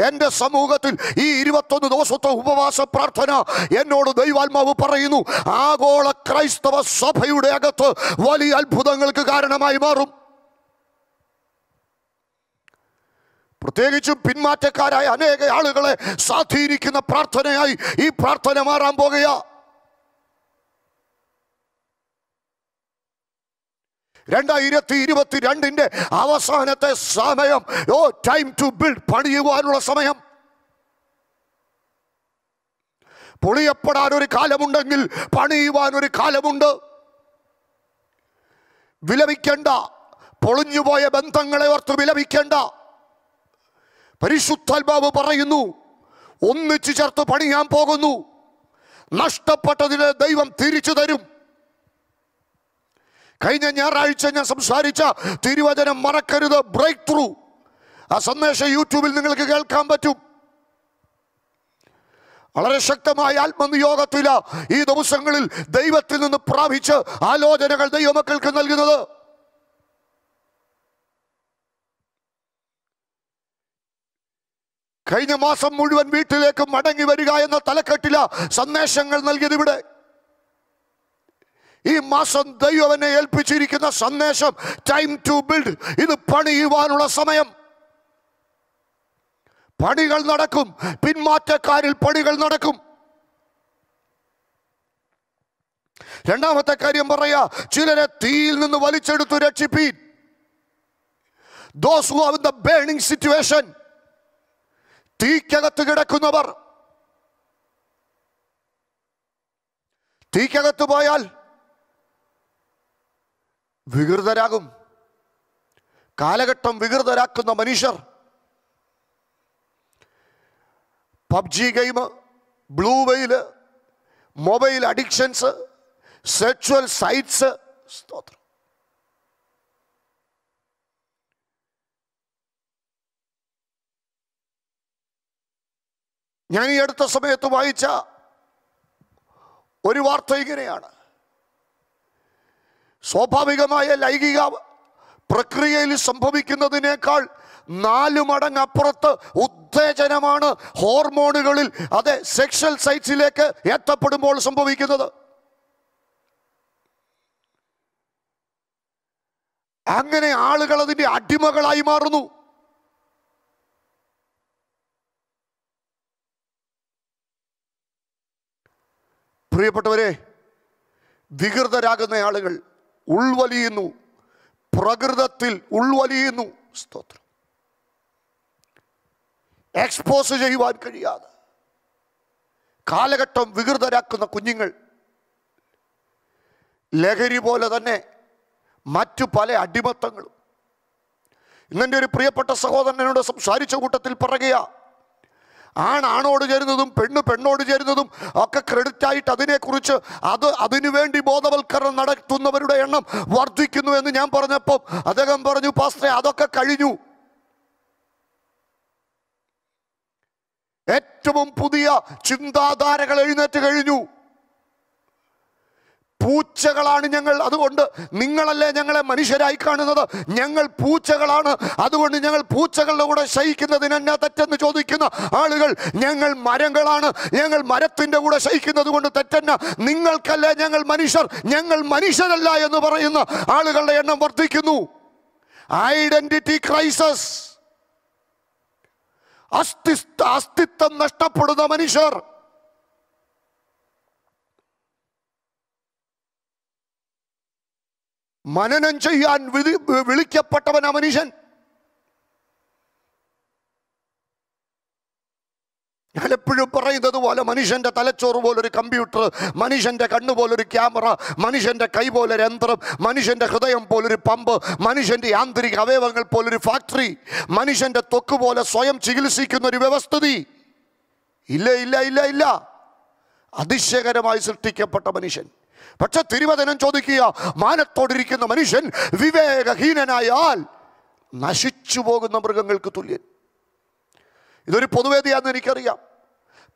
എന്റെ സമൂഹത്തിൽ ഈ ഇരുപത്തൊന്ന് ദിവസത്തെ ഉപവാസ പ്രാർത്ഥന എന്നോട് ദൈവാത്മാവ് പറയുന്നു. ആഗോള ക്രൈസ്തവ സഭയുടെ അകത്ത് വലിയ അത്ഭുതങ്ങൾക്ക് കാരണമായി മാറും. പ്രത്യേകിച്ചും പിന്മാറ്റക്കാരായ അനേക ആളുകളെ സ്വാധീനിക്കുന്ന പ്രാർത്ഥനയായി ഈ പ്രാർത്ഥന മാറാൻ പോകുക രണ്ടായിരത്തി ഇരുപത്തി രണ്ടിന്റെ അവസാനത്തെ സമയം. ഓ ടൈം ടു ബിൽഡ് പണിയുവാനുള്ള സമയം. പൊളിയപ്പെടാൻ ഒരു കാലമുണ്ടെങ്കിൽ പണിയുവാൻ ഒരു കാലമുണ്ട്. വിലപിക്കേണ്ട പൊളിഞ്ഞുപോയ ബന്ധങ്ങളെ ഓർത്ത് വിലപിക്കേണ്ട. പരിശുദ്ധാത്മാവ് പറയുന്നു ഒന്നിച്ചു ചേർത്ത് പണിയാൻ പോകുന്നു. നഷ്ടപ്പെട്ടതിന് ദൈവം തിരിച്ചു തരും. കഴിഞ്ഞ ഞായറാഴ്ച ഞാൻ സംസാരിച്ച തിരുവചനം മറക്കരുത് ബ്രേക്ക് ത്രൂ ആ സന്ദേശം യൂട്യൂബിൽ നിങ്ങൾക്ക് കേൾക്കാൻ പറ്റും. വളരെ ശക്തമായ ആത്മനിയോഗത്തില ഈ ദിവസങ്ങളിൽ ദൈവത്തിൽ നിന്ന് പ്രാപിച്ച് ആലോചനകൾ ദൈവമക്കൾക്ക് നൽകുന്നത്. കഴിഞ്ഞ മാസം മുഴുവൻ വീട്ടിലേക്ക് മടങ്ങി വരിക എന്ന തലക്കെട്ടില സന്ദേശങ്ങൾ നൽകിയത് ഇവിടെ. ഈ മാസം ദൈവനെ ഏൽപ്പിച്ചിരിക്കുന്ന സന്ദേശം ടൈം ടു ബിൽഡ് ഇത് പണിയുവാനുള്ള സമയം. പണികൾ നടക്കും. പിന്മാറ്റക്കാരിൽ പണികൾ നടക്കും. രണ്ടാമത്തെ കാര്യം പറയാ ചിലരെ തീയിൽ നിന്ന് വലിച്ചെടുത്തു രക്ഷിപ്പീൻ. ദോസ് ദ ബേണിംഗ് സിറ്റുവേഷൻ തീക്കകത്ത് കിടക്കുന്നവർ. തീക്കകത്ത് പോയാൽ വികൃതരാകും. കാലഘട്ടം വികൃതരാക്കുന്ന മനുഷ്യർ. PUBG game blue whale mobile addictions sexual sites. സ്തോത്രം. ഞാൻ ഈ അടുത്ത സമയത്ത് വായിച്ച ഒരു വാർത്ത ഇങ്ങനെയാണ്. സ്വാഭാവികമായ ലൈംഗിക പ്രക്രിയയിൽ സംഭവിക്കുന്നതിനേക്കാൾ നാല് മടങ്ങ് അപ്പുറത്ത് ഉത്തേജനമാണ് ഹോർമോണുകളിൽ അതെ സെക്ഷൽ സൈറ്റ്സിലേക്ക് എത്തപ്പെടുമ്പോൾ സംഭവിക്കുന്നത്. അങ്ങനെ ആളുകൾ അതിന്റെ അടിമകളായി മാറുന്നു. പ്രിയപ്പെട്ടവരെ വികൃതരാകുന്ന ആളുകൾ ഉൾവലിയുന്നു. പ്രകൃതത്തിൽ ഉൾവലിയുന്നു. സ്തോത്രം. എക്സ്പോസ് ചെയ്യുവാൻ കഴിയാതെ കാലഘട്ടം വികൃതരാക്കുന്ന കുഞ്ഞുങ്ങൾ ലഹരി പോലെ തന്നെ മറ്റു പല അടിമത്തങ്ങളും. ഇന്നെന്റെ ഒരു പ്രിയപ്പെട്ട സഹോദരനോട് സംസാരിച്ച കൂട്ടത്തിൽ പറയുക ആണാണോട് ചേരുന്നതും പെണ്ണ് പെണ്ണോട് ചേരുന്നതും ഒക്കെ ക്രെഡിറ്റ് ആയിട്ട് അതിനെക്കുറിച്ച് അത് അതിനുവേണ്ടി ബോധവൽക്കരണം നടത്തുന്നവരുടെ എണ്ണം വർദ്ധിക്കുന്നു എന്ന് ഞാൻ പറഞ്ഞപ്പോൾ അദ്ദേഹം പറഞ്ഞു പാസ്റ്ററെ അതൊക്കെ കഴിഞ്ഞു. ഏറ്റവും പുതിയ ചിന്താധാരകൾ എഴുന്നേറ്റ് കഴിഞ്ഞു. പൂച്ചകളാണ് ഞങ്ങൾ അതുകൊണ്ട് നിങ്ങളല്ലേ ഞങ്ങളെ മനുഷ്യരായി കാണുന്നത്. ഞങ്ങൾ പൂച്ചകളാണ്. അതുകൊണ്ട് ഞങ്ങൾ പൂച്ചകളുടെ കൂടെ ശയിക്കുന്നതിന് എന്നാ തെറ്റെന്ന് ചോദിക്കുന്ന ആളുകൾ ഞങ്ങൾ മരങ്ങളാണ്. ഞങ്ങൾ മരത്തിന്റെ കൂടെ ശയിക്കുന്നത് കൊണ്ട് തെറ്റെന്ന നിങ്ങൾക്കല്ലേ ഞങ്ങൾ മനുഷ്യർ? ഞങ്ങൾ മനുഷ്യരല്ല എന്ന് പറയുന്ന ആളുകളുടെ എണ്ണം വർദ്ധിക്കുന്നു. ഐഡന്റിറ്റി ക്രൈസസ് അസ്തിത്വ നഷ്ടപ്പെടുന്ന മനുഷ്യർ. മനനം ചെയ്യാൻ വിളി വിളിക്കപ്പെട്ടവൻ മനുഷ്യൻ. ഞാൻ എപ്പോഴും പറയുന്നത് പോലെ മനുഷ്യന്റെ തലച്ചോറ് പോലൊരു കമ്പ്യൂട്ടർ മനുഷ്യന്റെ കണ്ണ് പോലൊരു ക്യാമറ മനുഷ്യന്റെ കൈ പോലൊരു യന്ത്രം മനുഷ്യന്റെ ഹൃദയം പോലൊരു പമ്പ് മനുഷ്യന്റെ യാന്ത്രിക അവയവങ്ങൾ പോലൊരു ഫാക്ടറി മനുഷ്യന്റെ തൊക്ക് പോലെ സ്വയം ചികിത്സിക്കുന്ന ഒരു വ്യവസ്ഥിതി. ഇല്ല ഇല്ല ഇല്ല ഇല്ല. അതിശയകരമായി സൃഷ്ടിക്കപ്പെട്ട മനുഷ്യൻ. പക്ഷെ തിരുവചനം ചോദിക്കുക മാനത്തോടിരിക്കുന്ന മനുഷ്യൻ വിവേകഹീനനായാൽ നശിച്ചു പോകുന്ന മൃഗങ്ങൾക്ക് തുല്യൻ. ഇതൊരു പൊതുവേദിയാണെന്ന് എനിക്കറിയാം.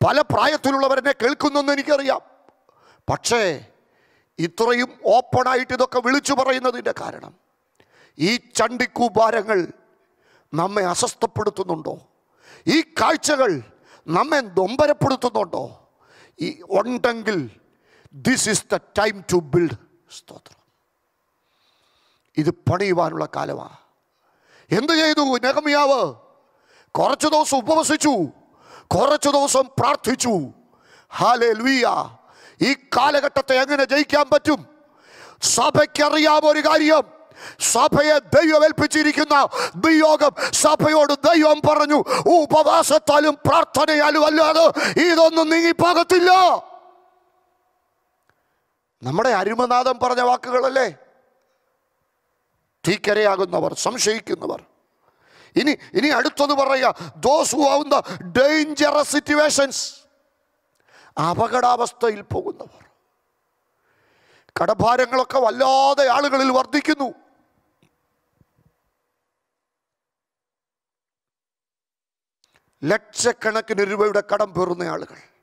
പല പ്രായത്തിലുള്ളവരെന്നെ കേൾക്കുന്നെന്ന് എനിക്കറിയാം. പക്ഷേ ഇത്രയും ഓപ്പണായിട്ട് ഇതൊക്കെ വിളിച്ചു പറയുന്നതിന്റെ കാരണം ഈ ചണ്ടിക്കൂപാരങ്ങൾ നമ്മെ അസ്വസ്ഥപ്പെടുത്തുന്നുണ്ടോ? ഈ കാഴ്ചകൾ നമ്മെ നൊമ്പരപ്പെടുത്തുന്നുണ്ടോ ഈ ഉണ്ടെങ്കിൽ this is the time to build സ്തോത്രം. ഇത് പണിയുവാനുള്ള കാലമാണ്. എന്ത് ചെയ്തു നെഹമിയാവ്? കുറച്ച് ദിവസം ഉപവസിച്ചു. കുറച്ച് ദിവസം പ്രാർത്ഥിച്ചു. ഹാലേ ലുയ ഈ കാലഘട്ടത്തെ എങ്ങനെ ജയിക്കാൻ പറ്റും? സഭയ്ക്കറിയാം ഒരു കാര്യം. സഭയെ ദൈവമേൽപ്പിച്ചിരിക്കുന്ന നിയോഗം സഭയോട് ദൈവം പറഞ്ഞു. ഉപവാസത്താലും പ്രാർത്ഥനയാലും അല്ലാതെ ഇതൊന്നും നീങ്ങിപ്പോകത്തില്ല. നമ്മുടെ അരുമനാഥം പറഞ്ഞ വാക്കുകളല്ലേ? തീക്കരയാകുന്നവർ സംശയിക്കുന്നവർ. ഇനി ഇനി അടുത്തത് പറയുക ദോസ് ഹു ആവുന്ന ഡേഞ്ചറസ് സിറ്റുവേഷൻസ് അപകടാവസ്ഥയിൽ പോകുന്നവർ. കടഭാരങ്ങളൊക്കെ വല്ലാതെ ആളുകളിൽ വർദ്ധിക്കുന്നു. ലക്ഷക്കണക്കിന് രൂപയുടെ കടം പേറുന്ന ആളുകൾ.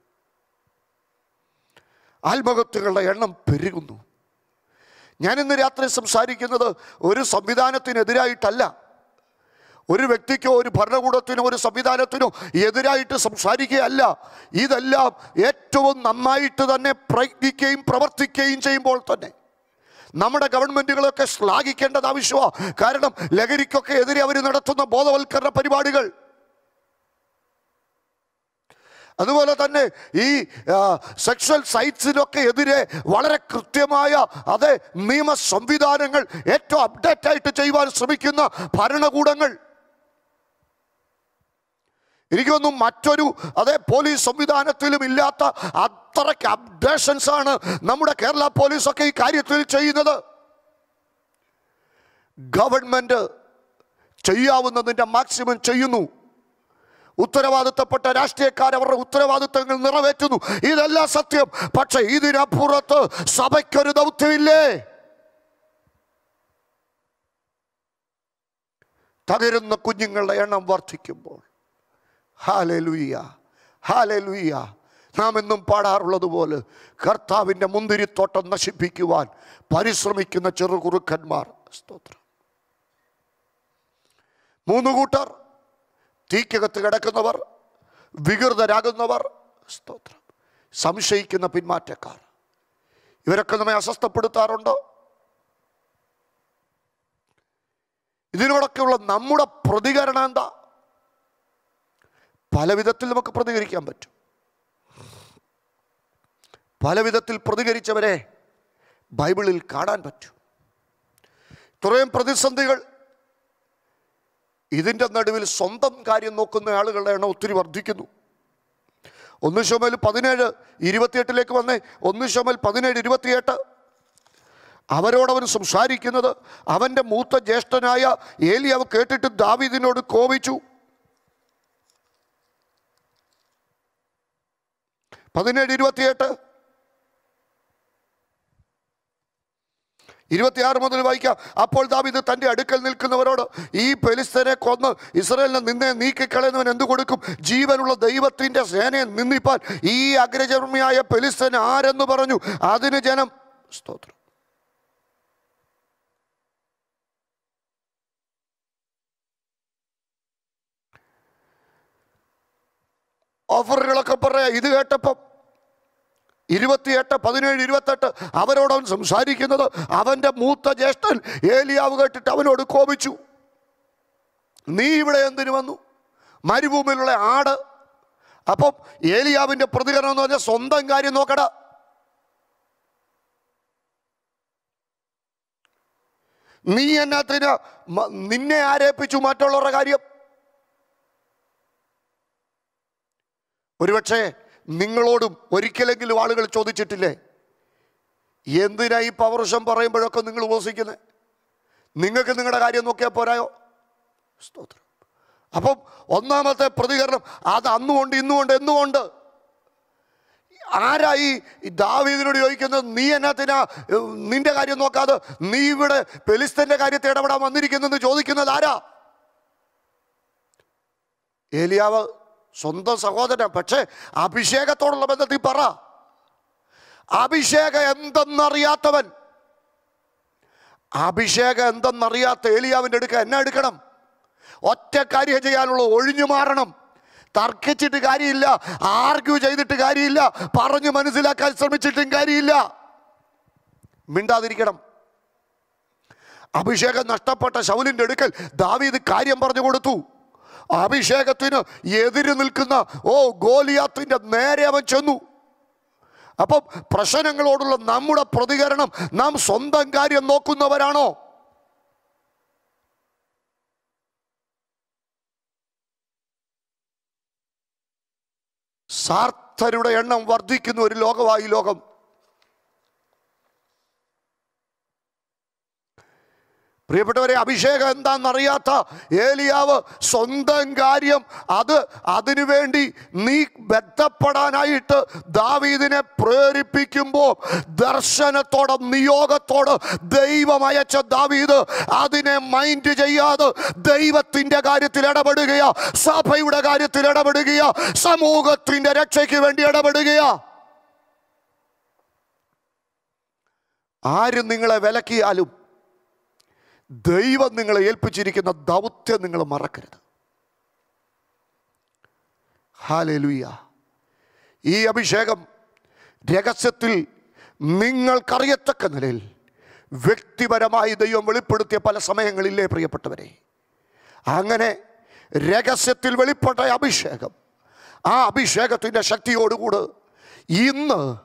ആത്മഹത്യകളുടെ എണ്ണം പെരുകുന്നു. ഞാനിന്ന് രാത്രി സംസാരിക്കുന്നത് ഒരു സംവിധാനത്തിനെതിരായിട്ടല്ല. ഒരു വ്യക്തിക്കോ ഒരു ഭരണകൂടത്തിനോ ഒരു സംവിധാനത്തിനോ എതിരായിട്ട് സംസാരിക്കുകയല്ല. ഇതെല്ലാം ഏറ്റവും നന്നായിട്ട് തന്നെ പ്രയത്നിക്കുകയും പ്രവർത്തിക്കുകയും ചെയ്യുമ്പോൾ തന്നെ. നമ്മുടെ ഗവൺമെന്റുകളൊക്കെ ശ്ലാഘിക്കേണ്ടത് ആവശ്യമാണ് കാരണം ലഹരിക്കൊക്കെ എതിരെ അവർ നടത്തുന്ന ബോധവൽക്കരണ പരിപാടികൾ. അതുപോലെ തന്നെ ഈ സെക്ഷൽ സൈറ്റ്സിനൊക്കെ എതിരെ വളരെ കൃത്യമായ അതെ നിയമ സംവിധാനങ്ങൾ ഏറ്റവും അപ്ഡേറ്റ് ആയിട്ട് ചെയ്യുവാൻ ശ്രമിക്കുന്ന ഭരണകൂടങ്ങൾ. എനിക്കൊന്നും മറ്റൊരു അതേ പോലീസ് സംവിധാനത്തിലും ഇല്ലാത്ത അത്രയ്ക്ക് അപ്ഡേഷൻസ് ആണ് നമ്മുടെ കേരള പോലീസൊക്കെ ഈ കാര്യത്തിൽ ചെയ്യുന്നത്. ഗവൺമെന്റ് ചെയ്യാവുന്നതിന്റെ മാക്സിമം ചെയ്യുന്നു. ഉത്തരവാദിത്തപ്പെട്ട രാഷ്ട്രീയക്കാർ അവരുടെ ഉത്തരവാദിത്തങ്ങൾ നിറവേറ്റുന്നു. ഇതെല്ലാം സത്യം. പക്ഷെ ഇതിനപ്പുറത്ത് സഭയ്ക്കൊരു ദൗത്യമില്ലേ? തകരുന്ന കുഞ്ഞുങ്ങളുടെ എണ്ണം വർദ്ധിക്കുമ്പോൾ. ഹാലെ ലുയ്യ ഹാലെ ലുയ്യ നാം എന്നും പാടാറുള്ളത് പോലെ കർത്താവിന്റെ മുന്തിരിത്തോട്ടം നശിപ്പിക്കുവാൻ പരിശ്രമിക്കുന്ന ചെറുകുറുക്കന്മാർ. സ്തോത്രം. മൂന്ന് കൂട്ടർ തീക്കകത്ത് കിടക്കുന്നവർ വികൃതരാകുന്നവർ. സ്തോത്രം. സംശയിക്കുന്ന പിന്മാറ്റക്കാർ. ഇവരൊക്കെ നമ്മെ അസ്വസ്ഥപ്പെടുത്താറുണ്ടോ? ഇതിനോടൊക്കെയുള്ള നമ്മുടെ പ്രതികരണം എന്താ? പല വിധത്തിൽ നമുക്ക് പ്രതികരിക്കാൻ പറ്റും. പല വിധത്തിൽ പ്രതികരിച്ചവരെ ബൈബിളിൽ കാണാൻ പറ്റും. ഇത്രയും പ്രതിസന്ധികൾ ഇതിന്റെ നടുവിൽ സ്വന്തം കാര്യം നോക്കുന്ന ആളുകളുടെ എണ്ണം ഒത്തിരി വർദ്ധിക്കുന്നു. ഒന്ന് ശോമൽ പതിനേഴ് ഇരുപത്തിയെട്ടിലേക്ക് വന്നേ. ഒന്ന് ശോമൽ പതിനേഴ് ഇരുപത്തിയെട്ട്. അവരോടവൻ സംസാരിക്കുന്നത് അവന്റെ മൂത്ത ജ്യേഷ്ഠനായ ഏലിയാവ് കേട്ടിട്ട് ദാവീദിനോട് കോപിച്ചു. പതിനേഴ് ഇരുപത്തിയെട്ട്. ഇരുപത്തിയാറ് മുതൽ വായിക്കാം. അപ്പോൾ ദാവിദ് തന്റെ അടുക്കൽ നിൽക്കുന്നവരോട് ഈ പെലിസ്തനെ കൊന്ന് ഇസ്രയേലിനെ നിന്നെ നീക്കിക്കളയുന്നവൻ എന്തു കൊടുക്കും? ജീവനുള്ള ദൈവത്തിന്റെ സേനയെ നിന്നിപ്പാൻ ഈ അഗ്രചർമ്മിയായ പെലിസ്തൻ ആരെന്ന് പറഞ്ഞു? അതിന് ജനം സ്തോത്രം. ഓഫറുകളൊക്കെ പറയാ. ഇത് കേട്ടപ്പം ഇരുപത്തിയെട്ട് പതിനേഴ് ഇരുപത്തെട്ട് അവരോടവൻ സംസാരിക്കുന്നത് അവന്റെ മൂത്ത ജ്യേഷ്ഠൻ ഏലിയാവ് കേട്ടിട്ട് അവനോട് കോപിച്ചു. നീ ഇവിടെ എന്തിനു വന്നു? മരുഭൂമിയിലുള്ള ആട്. അപ്പം ഏലിയാവിന്റെ പ്രതികരണം എന്ന് പറഞ്ഞാൽ സ്വന്തം കാര്യം നോക്കട. നീ എന്നാത്തിന് നിന്നെ ആരേപ്പിച്ചു മറ്റുള്ളവരുടെ കാര്യം? ഒരുപക്ഷെ നിങ്ങളോടും ഒരിക്കലെങ്കിലും ആളുകൾ ചോദിച്ചിട്ടില്ലേ? എന്തിനാ ഈ പവർഷം പറയുമ്പോഴൊക്കെ നിങ്ങൾ ഉപസിക്കുന്നത് നിങ്ങൾക്ക് നിങ്ങളുടെ കാര്യം നോക്കിയാൽ പോരായോ? സ്തോത്രം. അപ്പം ഒന്നാമത്തെ പ്രതികരണം അത് അന്നുകൊണ്ട് ഇന്നുകൊണ്ട് എന്നുകൊണ്ട് ആരായി ദാവീദിനോട് ചോദിക്കുന്നത്? നീ എന്നാത്തിനാ നിന്റെ കാര്യം നോക്കാതെ നീ ഇവിടെ പെലിസ്തന്റെ കാര്യത്തെ ഇടപെടാൻ വന്നിരിക്കുന്നെന്ന് ചോദിക്കുന്നത് ആരാ? ഏലിയാവ് സ്വന്തം സഹോദരൻ പക്ഷേ അഭിഷേകത്തോടുള്ള ബന്ധത്തിൽ പറ. അഭിഷേകം എന്തെന്നറിയാത്തവൻ. അഭിഷേകം എന്തെന്നറിയാത്ത ഏലിയാവിന്റെ അടുക്ക എന്നെ എടുക്കണം? ഒറ്റ കാര്യം ചെയ്യാനുള്ള ഒഴിഞ്ഞു മാറണം. തർക്കിച്ചിട്ട് കാര്യമില്ല ആർഗ്യൂ ചെയ്തിട്ട് കാര്യമില്ല പറഞ്ഞു മനസ്സിലാക്കാൻ ശ്രമിച്ചിട്ടും കാര്യമില്ല. മിണ്ടാതിരിക്കണം. അഭിഷേകം നഷ്ടപ്പെട്ട ശൗലിന്റെ അടുക്കൽ ദാവീദ് കാര്യം പറഞ്ഞു കൊടുത്തു. അഭിഷേകത്തിന് എതിര് നിൽക്കുന്ന ഓ ഗോലിയാത്തിന്റെ നേരെ അവൻ ചെന്നു. അപ്പം പ്രശ്നങ്ങളോടുള്ള നമ്മുടെ പ്രതികരണം നാം സ്വന്തം കാര്യം നോക്കുന്നവരാണോ? സാർത്ഥരുടെ എണ്ണം വർദ്ധിക്കുന്ന ഒരു ലോകമായി ലോകം. പ്രിയപ്പെട്ടവരെ അഭിഷേകം എന്താണെന്നറിയാത്ത ഏലിയാവ് സ്വന്തം കാര്യം അത് അതിനുവേണ്ടി നീ ബന്ധപ്പെടാനായിട്ട് ദാവീദിനെ പ്രേരിപ്പിക്കുമ്പോൾ ദർശനത്തോടെ നിയോഗത്തോട് ദൈവം അയച്ച ദാവീദ് അതിനെ മൈൻഡ് ചെയ്യാതെ ദൈവത്തിന്റെ കാര്യത്തിൽ ഇടപെടുകയാ സഭയുടെ കാര്യത്തിൽ ഇടപെടുകയാ സമൂഹത്തിന്റെ രക്ഷയ്ക്ക് വേണ്ടി ഇടപെടുകയാ. ആരും നിങ്ങളെ വിലക്കിയാലും ദൈവം നിങ്ങളെ ഏൽപ്പിച്ചിരിക്കുന്ന ദൗത്യം നിങ്ങൾ മറക്കരുത്. ഹാലലുയ ഈ അഭിഷേകം രഹസ്യത്തിൽ നിങ്ങൾക്കറിയത്തക്ക നിലയിൽ വ്യക്തിപരമായി ദൈവം വെളിപ്പെടുത്തിയ പല സമയങ്ങളില്ലേ പ്രിയപ്പെട്ടവരെ? അങ്ങനെ രഹസ്യത്തിൽ വെളിപ്പെട്ട അഭിഷേകം ആ അഭിഷേകത്തിന്റെ ശക്തിയോടുകൂട് ഇന്ന്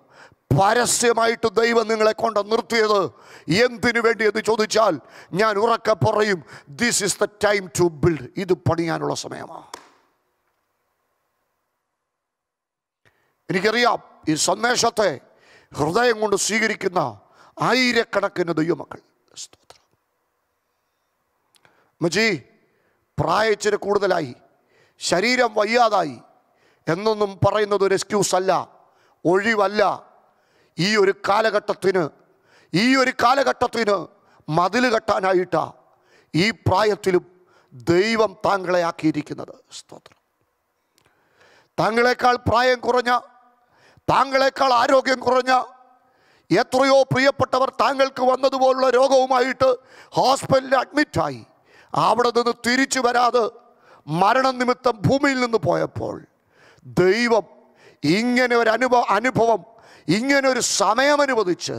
പരസ്യമായിട്ട് ദൈവം നിങ്ങളെ കൊണ്ട് നിർത്തിയത് എന്തിനു വേണ്ടി എന്ന് ചോദിച്ചാൽ ഞാൻ ഉറക്കെ പറയും this is the time to build ഇത് പണിയാനുള്ള സമയമാണ്. എനിക്കറിയാം ഈ സന്ദേശത്തെ ഹൃദയം കൊണ്ട് സ്വീകരിക്കുന്ന ആയിരക്കണക്കിന് ദൈവമക്കൾ. മജി പ്രായച്ചിന് കൂടുതലായി ശരീരം വയ്യാതായി എന്നൊന്നും പറയുന്നത് ഒരു എക്സ്ക്യൂസ് അല്ല ഒഴിവല്ല. ഈ ഒരു കാലഘട്ടത്തിന് ഈ ഒരു കാലഘട്ടത്തിന് മതിൽ കെട്ടാനായിട്ടാണ് ഈ പ്രായത്തിലും ദൈവം താങ്കളെ ആക്കിയിരിക്കുന്നത്. സ്തോത്രം. താങ്കളെക്കാൾ പ്രായം കുറഞ്ഞ താങ്കളെക്കാൾ ആരോഗ്യം കുറഞ്ഞ എത്രയോ പ്രിയപ്പെട്ടവർ താങ്കൾക്ക് വന്നതുപോലുള്ള രോഗവുമായിട്ട് ഹോസ്പിറ്റലിൽ അഡ്മിറ്റായി. അവിടെ നിന്ന് തിരിച്ചു വരാതെ മരണനിമിത്തം ഭൂമിയിൽ നിന്ന് പോയപ്പോൾ ദൈവം ഇങ്ങനെ ഒരു അനുഭവ അനുഭവം ഇങ്ങനെ ഒരു സമയം അനുവദിച്ച്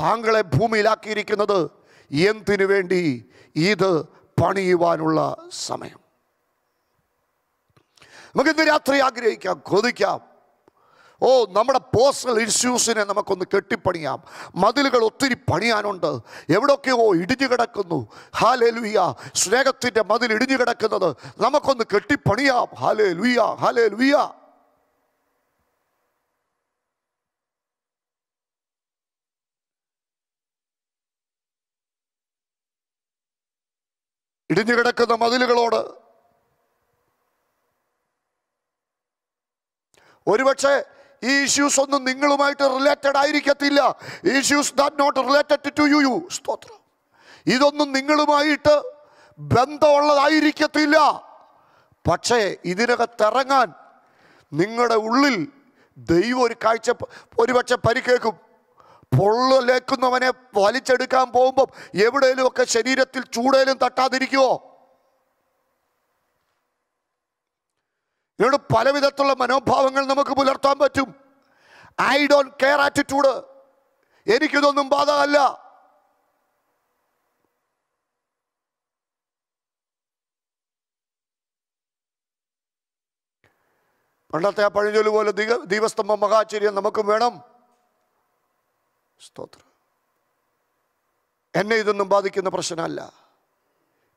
താങ്കളെ ഭൂമിയിലാക്കിയിരിക്കുന്നത് എന്തിനു വേണ്ടി? ഇത് പണിയുവാനുള്ള സമയം. നമുക്ക് ഇന്ന് രാത്രി ആഗ്രഹിക്കാം കൊതിക്കാം ഓ നമ്മുടെ പേഴ്സണൽ ഇഷ്യൂസിനെ നമുക്കൊന്ന് കെട്ടിപ്പണിയാം. മതിലുകൾ ഒത്തിരി പണിയാനുണ്ട്. എവിടൊക്കെയോ ഇടിഞ്ഞു കിടക്കുന്നു. ഹാലേ ലുയ്യ സ്നേഹത്തിന്റെ മതിൽ ഇടിഞ്ഞു കിടക്കുന്നത് നമുക്കൊന്ന് കെട്ടിപ്പണിയാം. ഹാലേ ലുയ്യ ഹാലേ ലുയ്യ ഇടിഞ്ഞു കിടക്കുന്ന മതിലുകളോട്. ഒരുപക്ഷെ ഈ ഇഷ്യൂസ് ഒന്നും നിങ്ങളുമായിട്ട് റിലേറ്റഡ് ആയിരിക്കത്തില്ല. Issues that not related to you you സ്തോത്രം. ഇതൊന്നും നിങ്ങളുമായിട്ട് ബന്ധമുള്ളതായിരിക്കത്തില്ല. പക്ഷേ പൊള്ളലേക്കുന്നവനെ വലിച്ചെടുക്കാൻ പോകുമ്പോൾ എവിടെയെങ്കിലും ഒക്കെ ശരീരത്തിൽ ചൂടേലും തട്ടാതിരിക്കുമോ ഇതിനോട് പല വിധത്തിലുള്ള മനോഭാവങ്ങൾ നമുക്ക് പുലർത്താൻ പറ്റും. ഐ ഡോണ്ട് കെയർ ആറ്റിറ്റ്യൂഡ് എനിക്കിതൊന്നും ബാധകമല്ല. പണ്ടത്തെ ആ പഴഞ്ചൊല്ലു പോലെ ദീക ദീപസ്തംഭം മഹാചര്യം നമുക്കും വേണം. സ്തോത്രം. എന്നെ ഇതൊന്നും ബാധിക്കുന്ന പ്രശ്നമല്ല.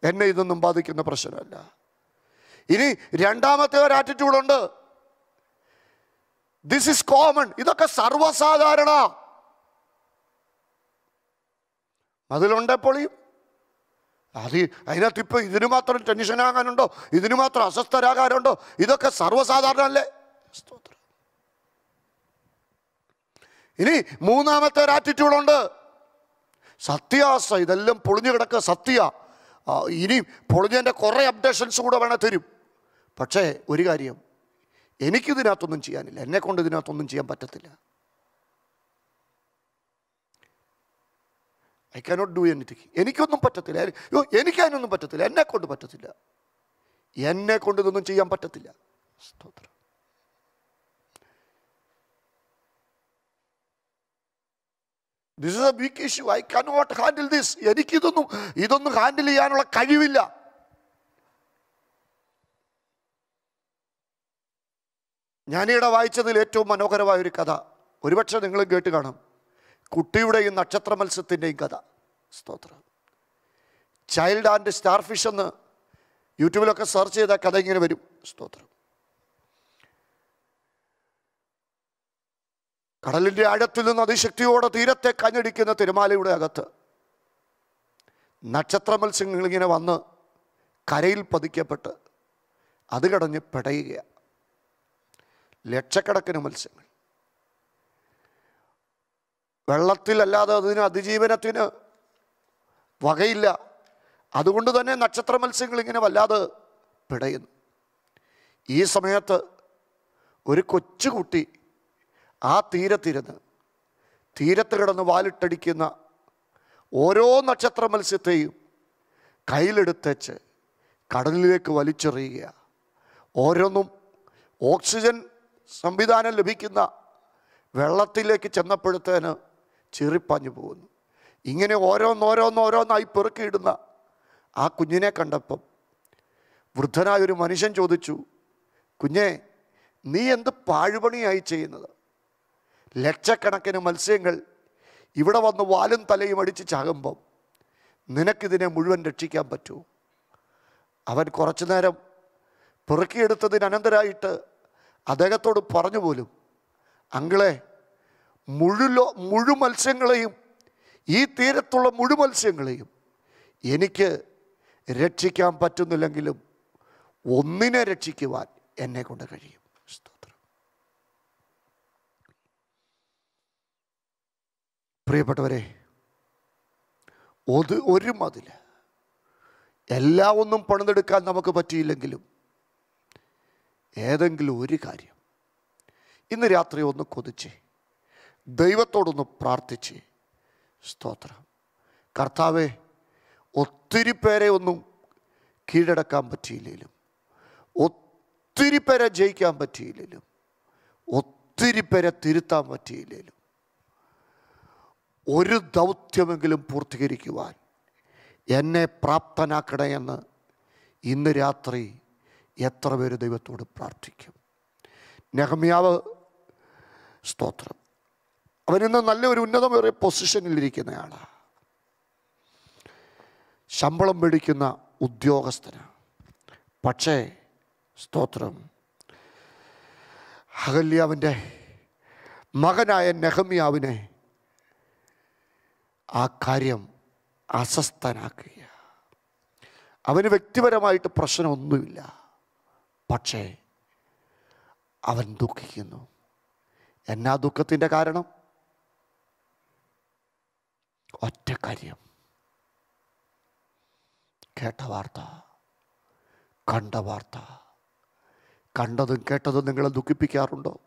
എന്നെ ഇതൊന്നും ബാധിക്കുന്ന പ്രശ്നമല്ല. ഇനി രണ്ടാമത്തെ ഒരു ആറ്റിറ്റ്യൂഡ് ഉണ്ട്. ദിസ് ഇസ് കോമൺ ഇതൊക്കെ സർവസാധാരണ അതിലുണ്ടെ പൊളിയും. അത് അതിനകത്ത് ഇപ്പൊ ഇതിന് മാത്രം ടെൻഷനാകാനുണ്ടോ ഇതിന് മാത്രം അസ്വസ്ഥരാകാനുണ്ടോ? ഇതൊക്കെ സർവസാധാരണ അല്ലേ? സ്തോത്രം. ഇനി മൂന്നാമത്തെ ഒരു ആറ്റിറ്റ്യൂഡുണ്ട് സത്യാസ ഇതെല്ലാം പൊളിഞ്ഞു കിടക്കുക സത്യ. ഇനിയും ഇനി പൊളിഞ്ഞതിന്റെ കുറേ അപ്ഡേഷൻസ് കൂടെ വേണേൽ തരും. പക്ഷേ ഒരു കാര്യം എനിക്കിതിനകത്തൊന്നും ചെയ്യാനില്ല. എന്നെ കൊണ്ട് ഇതിനകത്തൊന്നും ചെയ്യാൻ പറ്റത്തില്ല. ഐ കാനോട്ട് ഡു എനിത്തിങ് എനിക്കൊന്നും പറ്റത്തില്ല. അയ്യോ എനിക്ക് പറ്റത്തില്ല. എന്നെ കൊണ്ട് പറ്റത്തില്ല. എന്നെ കൊണ്ട് ഇതൊന്നും ചെയ്യാൻ പറ്റത്തില്ല. സ്തോത്രം. This is a big issue I cannot handle this എനിക്കിതൊന്നും ഇതൊന്നും ഹാൻഡിൽ ചെയ്യാനുള്ള കഴിവില്ല. ഞാനിവിടെ വായിച്ചതിൽ ഏറ്റവും മനോഹരമായ ഒരു കഥ. ഒരുപക്ഷെ നിങ്ങൾ കേട്ട് കാണും. കുട്ടിയുടെയും നക്ഷത്ര മത്സ്യത്തിന്റെയും കഥ. സ്തോത്രം. ചൈൽഡ് ആൻഡ് സ്റ്റാർ ഫിഷ് എന്ന് യൂട്യൂബിലൊക്കെ സെർച്ച് ചെയ്ത കഥ ഇങ്ങനെ വരും. സ്തോത്രം. കടലിന്റെ ആഴത്തിൽ നിന്ന് അതിശക്തിയോടെ തീരത്തെ കഞ്ഞടിക്കുന്ന തിരമാലയുടെ അകത്ത് നക്ഷത്ര മത്സ്യങ്ങൾ ഇങ്ങനെ വന്ന് കരയിൽ പതിക്കപ്പെട്ട് അത് കടഞ്ഞ് പിടയുക ലക്ഷക്കണക്കിന് മത്സ്യങ്ങൾ. വെള്ളത്തിലല്ലാതെ അതിന് അതിജീവനത്തിന് വകയില്ല. അതുകൊണ്ട് തന്നെ നക്ഷത്ര മത്സ്യങ്ങൾ ഇങ്ങനെ വല്ലാതെ പിടയുന്നു. ഈ സമയത്ത് ഒരു കൊച്ചുകുട്ടി ആ തീരത്തിരുന്ന് തീരത്ത് കിടന്ന് വാലിട്ടടിക്കുന്ന ഓരോ നക്ഷത്ര മത്സ്യത്തെയും കയ്യിലെടുത്തേച്ച് കടലിലേക്ക് വലിച്ചെറിയുക. ഓരോന്നും ഓക്സിജൻ സംവിധാനം ലഭിക്കുന്ന വെള്ളത്തിലേക്ക് ചെന്നപ്പോഴത്തേന് ചെറിപ്പാഞ്ഞു പോകുന്നു. ഇങ്ങനെ ഓരോന്നോരോന്നോരോന്നായി പെറുക്കിയിടുന്ന ആ കുഞ്ഞിനെ കണ്ടപ്പം വൃദ്ധനായ ഒരു മനുഷ്യൻ ചോദിച്ചു കുഞ്ഞേ നീ എന്ത് പാഴുപണിയായി ചെയ്യുന്നത്? ലക്ഷക്കണക്കിന് മത്സ്യങ്ങൾ ഇവിടെ വന്ന് വാലും തലയും അടിച്ച് ചാകുമ്പം നിനക്കിതിനെ മുഴുവൻ രക്ഷിക്കാൻ പറ്റുമോ അവൻ കുറച്ചു നേരം പെറുക്കിയെടുത്തതിന് അനന്തരായിട്ട് അദ്ദേഹത്തോട് പറഞ്ഞു പോലും അങ്കിളെ മുഴുലോ മുഴു മത്സ്യങ്ങളെയും ഈ തീരത്തുള്ള മുഴു മത്സ്യങ്ങളെയും എനിക്ക് രക്ഷിക്കാൻ പറ്റുന്നില്ലെങ്കിലും ഒന്നിനെ രക്ഷിക്കുവാൻ എന്നെ കൊണ്ട് കഴിയും സ്തോത്രം പ്രിയപ്പെട്ടവരെ ഒരു ഒരു മതിൽ. എല്ലാ ഒന്നും പണിതെടുക്കാൻ നമുക്ക് പറ്റിയില്ലെങ്കിലും ഏതെങ്കിലും ഒരു കാര്യം. ഇന്ന് രാത്രി ഒന്ന് കൊതിച്ച് ദൈവത്തോടൊന്ന് പ്രാർത്ഥിച്ച് സ്തോത്രം. കർത്താവെ ഒത്തിരി പേരെ ഒന്നും കീഴടക്കാൻ പറ്റിയില്ലെങ്കിലും ഒത്തിരി പേരെ ജയിക്കാൻ പറ്റിയില്ലെങ്കിലും ഒത്തിരി പേരെ തിരുത്താൻ പറ്റിയില്ലെങ്കിലും ഒരു ദൗത്യമെങ്കിലും പൂർത്തീകരിക്കുവാൻ എന്നെ പ്രാപ്തനാക്കണമെന്ന് ഇന്ന് രാത്രി എത്ര പേര് ദൈവത്തോട് പ്രാർത്ഥിക്കും? നെഹമ്യാവ് സ്തോത്രം. അവനിന്ന് നല്ലൊരു ഉന്നതമേറിയ പൊസിഷനിലിരിക്കുന്നയാളാണ് ശമ്പളം മേടിക്കുന്ന ഉദ്യോഗസ്ഥനാണ് പക്ഷേ സ്തോത്രം അഹല്യാവിന്റെ മകനായ നെഹമ്യാവിനെ ആ കാര്യം അസ്വസ്ഥനാക്കുക അവന് വ്യക്തിപരമായിട്ട് പ്രശ്നമൊന്നുമില്ല. പക്ഷേ അവൻ ദുഃഖിക്കുന്നു. എന്നാ ദുഃഖത്തിന്റെ കാരണം? ഒറ്റ കാര്യം. കേട്ട വാർത്ത കണ്ട വാർത്ത. കണ്ടതും കേട്ടതും നിങ്ങളെ ദുഃഖിപ്പിക്കാറുണ്ടോ?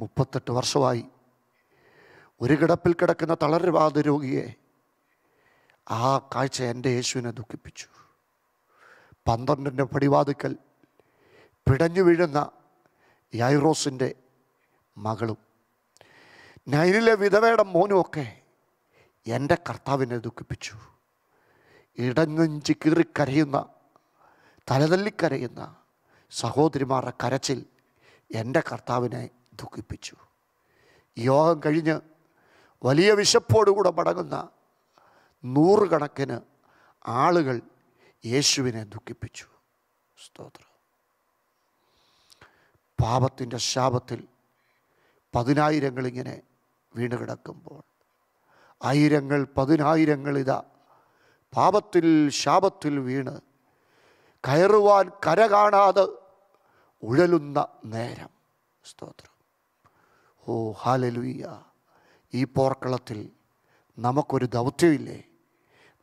മുപ്പത്തെട്ട് വർഷമായി ഒരു കിടപ്പിൽ കിടക്കുന്ന തളർവാദ രോഗിയെ ആ കാഴ്ച എന്റെ യേശുവിനെ ദുഃഖിപ്പിച്ചു. പന്ത്രണ്ടിന്റെ പടിവാതുക്കൽ പിടഞ്ഞു വീഴുന്ന യൈറോസിന്റെ മകളും നൈനിലെ വിധവയുടെ മോനുമൊക്കെ എന്റെ കർത്താവിനെ ദുഃഖിപ്പിച്ചു. ഇടഞ്ഞഞ്ചി കീറിക്കരയുന്ന തലതല്ലിക്കരയുന്ന സഹോദരിമാരുടെ കരച്ചിൽ എന്റെ കർത്താവിനെ ദുഃഖിപ്പിച്ചു. യോഗം കഴിഞ്ഞ് വലിയ വിശപ്പോടുകൂടെ മടങ്ങുന്ന നൂറുകണക്കിന് ആളുകൾ യേശുവിനെ ദുഃഖിപ്പിച്ചു. സ്തോത്രം. പാപത്തിന്റെ ശാപത്തിൽ പതിനായിരങ്ങൾ ഇങ്ങനെ വീണ് കിടക്കുമ്പോൾ ആയിരങ്ങൾ പതിനായിരങ്ങൾ ഇതാ പാപത്തിൽ ശാപത്തിൽ വീണ് കയറുവാൻ കര കാണാതെ ഉഴലുന്ന നേരം. സ്തോത്രം. ഓ ഹാലലുയ്യ. ഈ പോർക്കളത്തിൽ നമുക്കൊരു ദൗത്യമില്ലേ?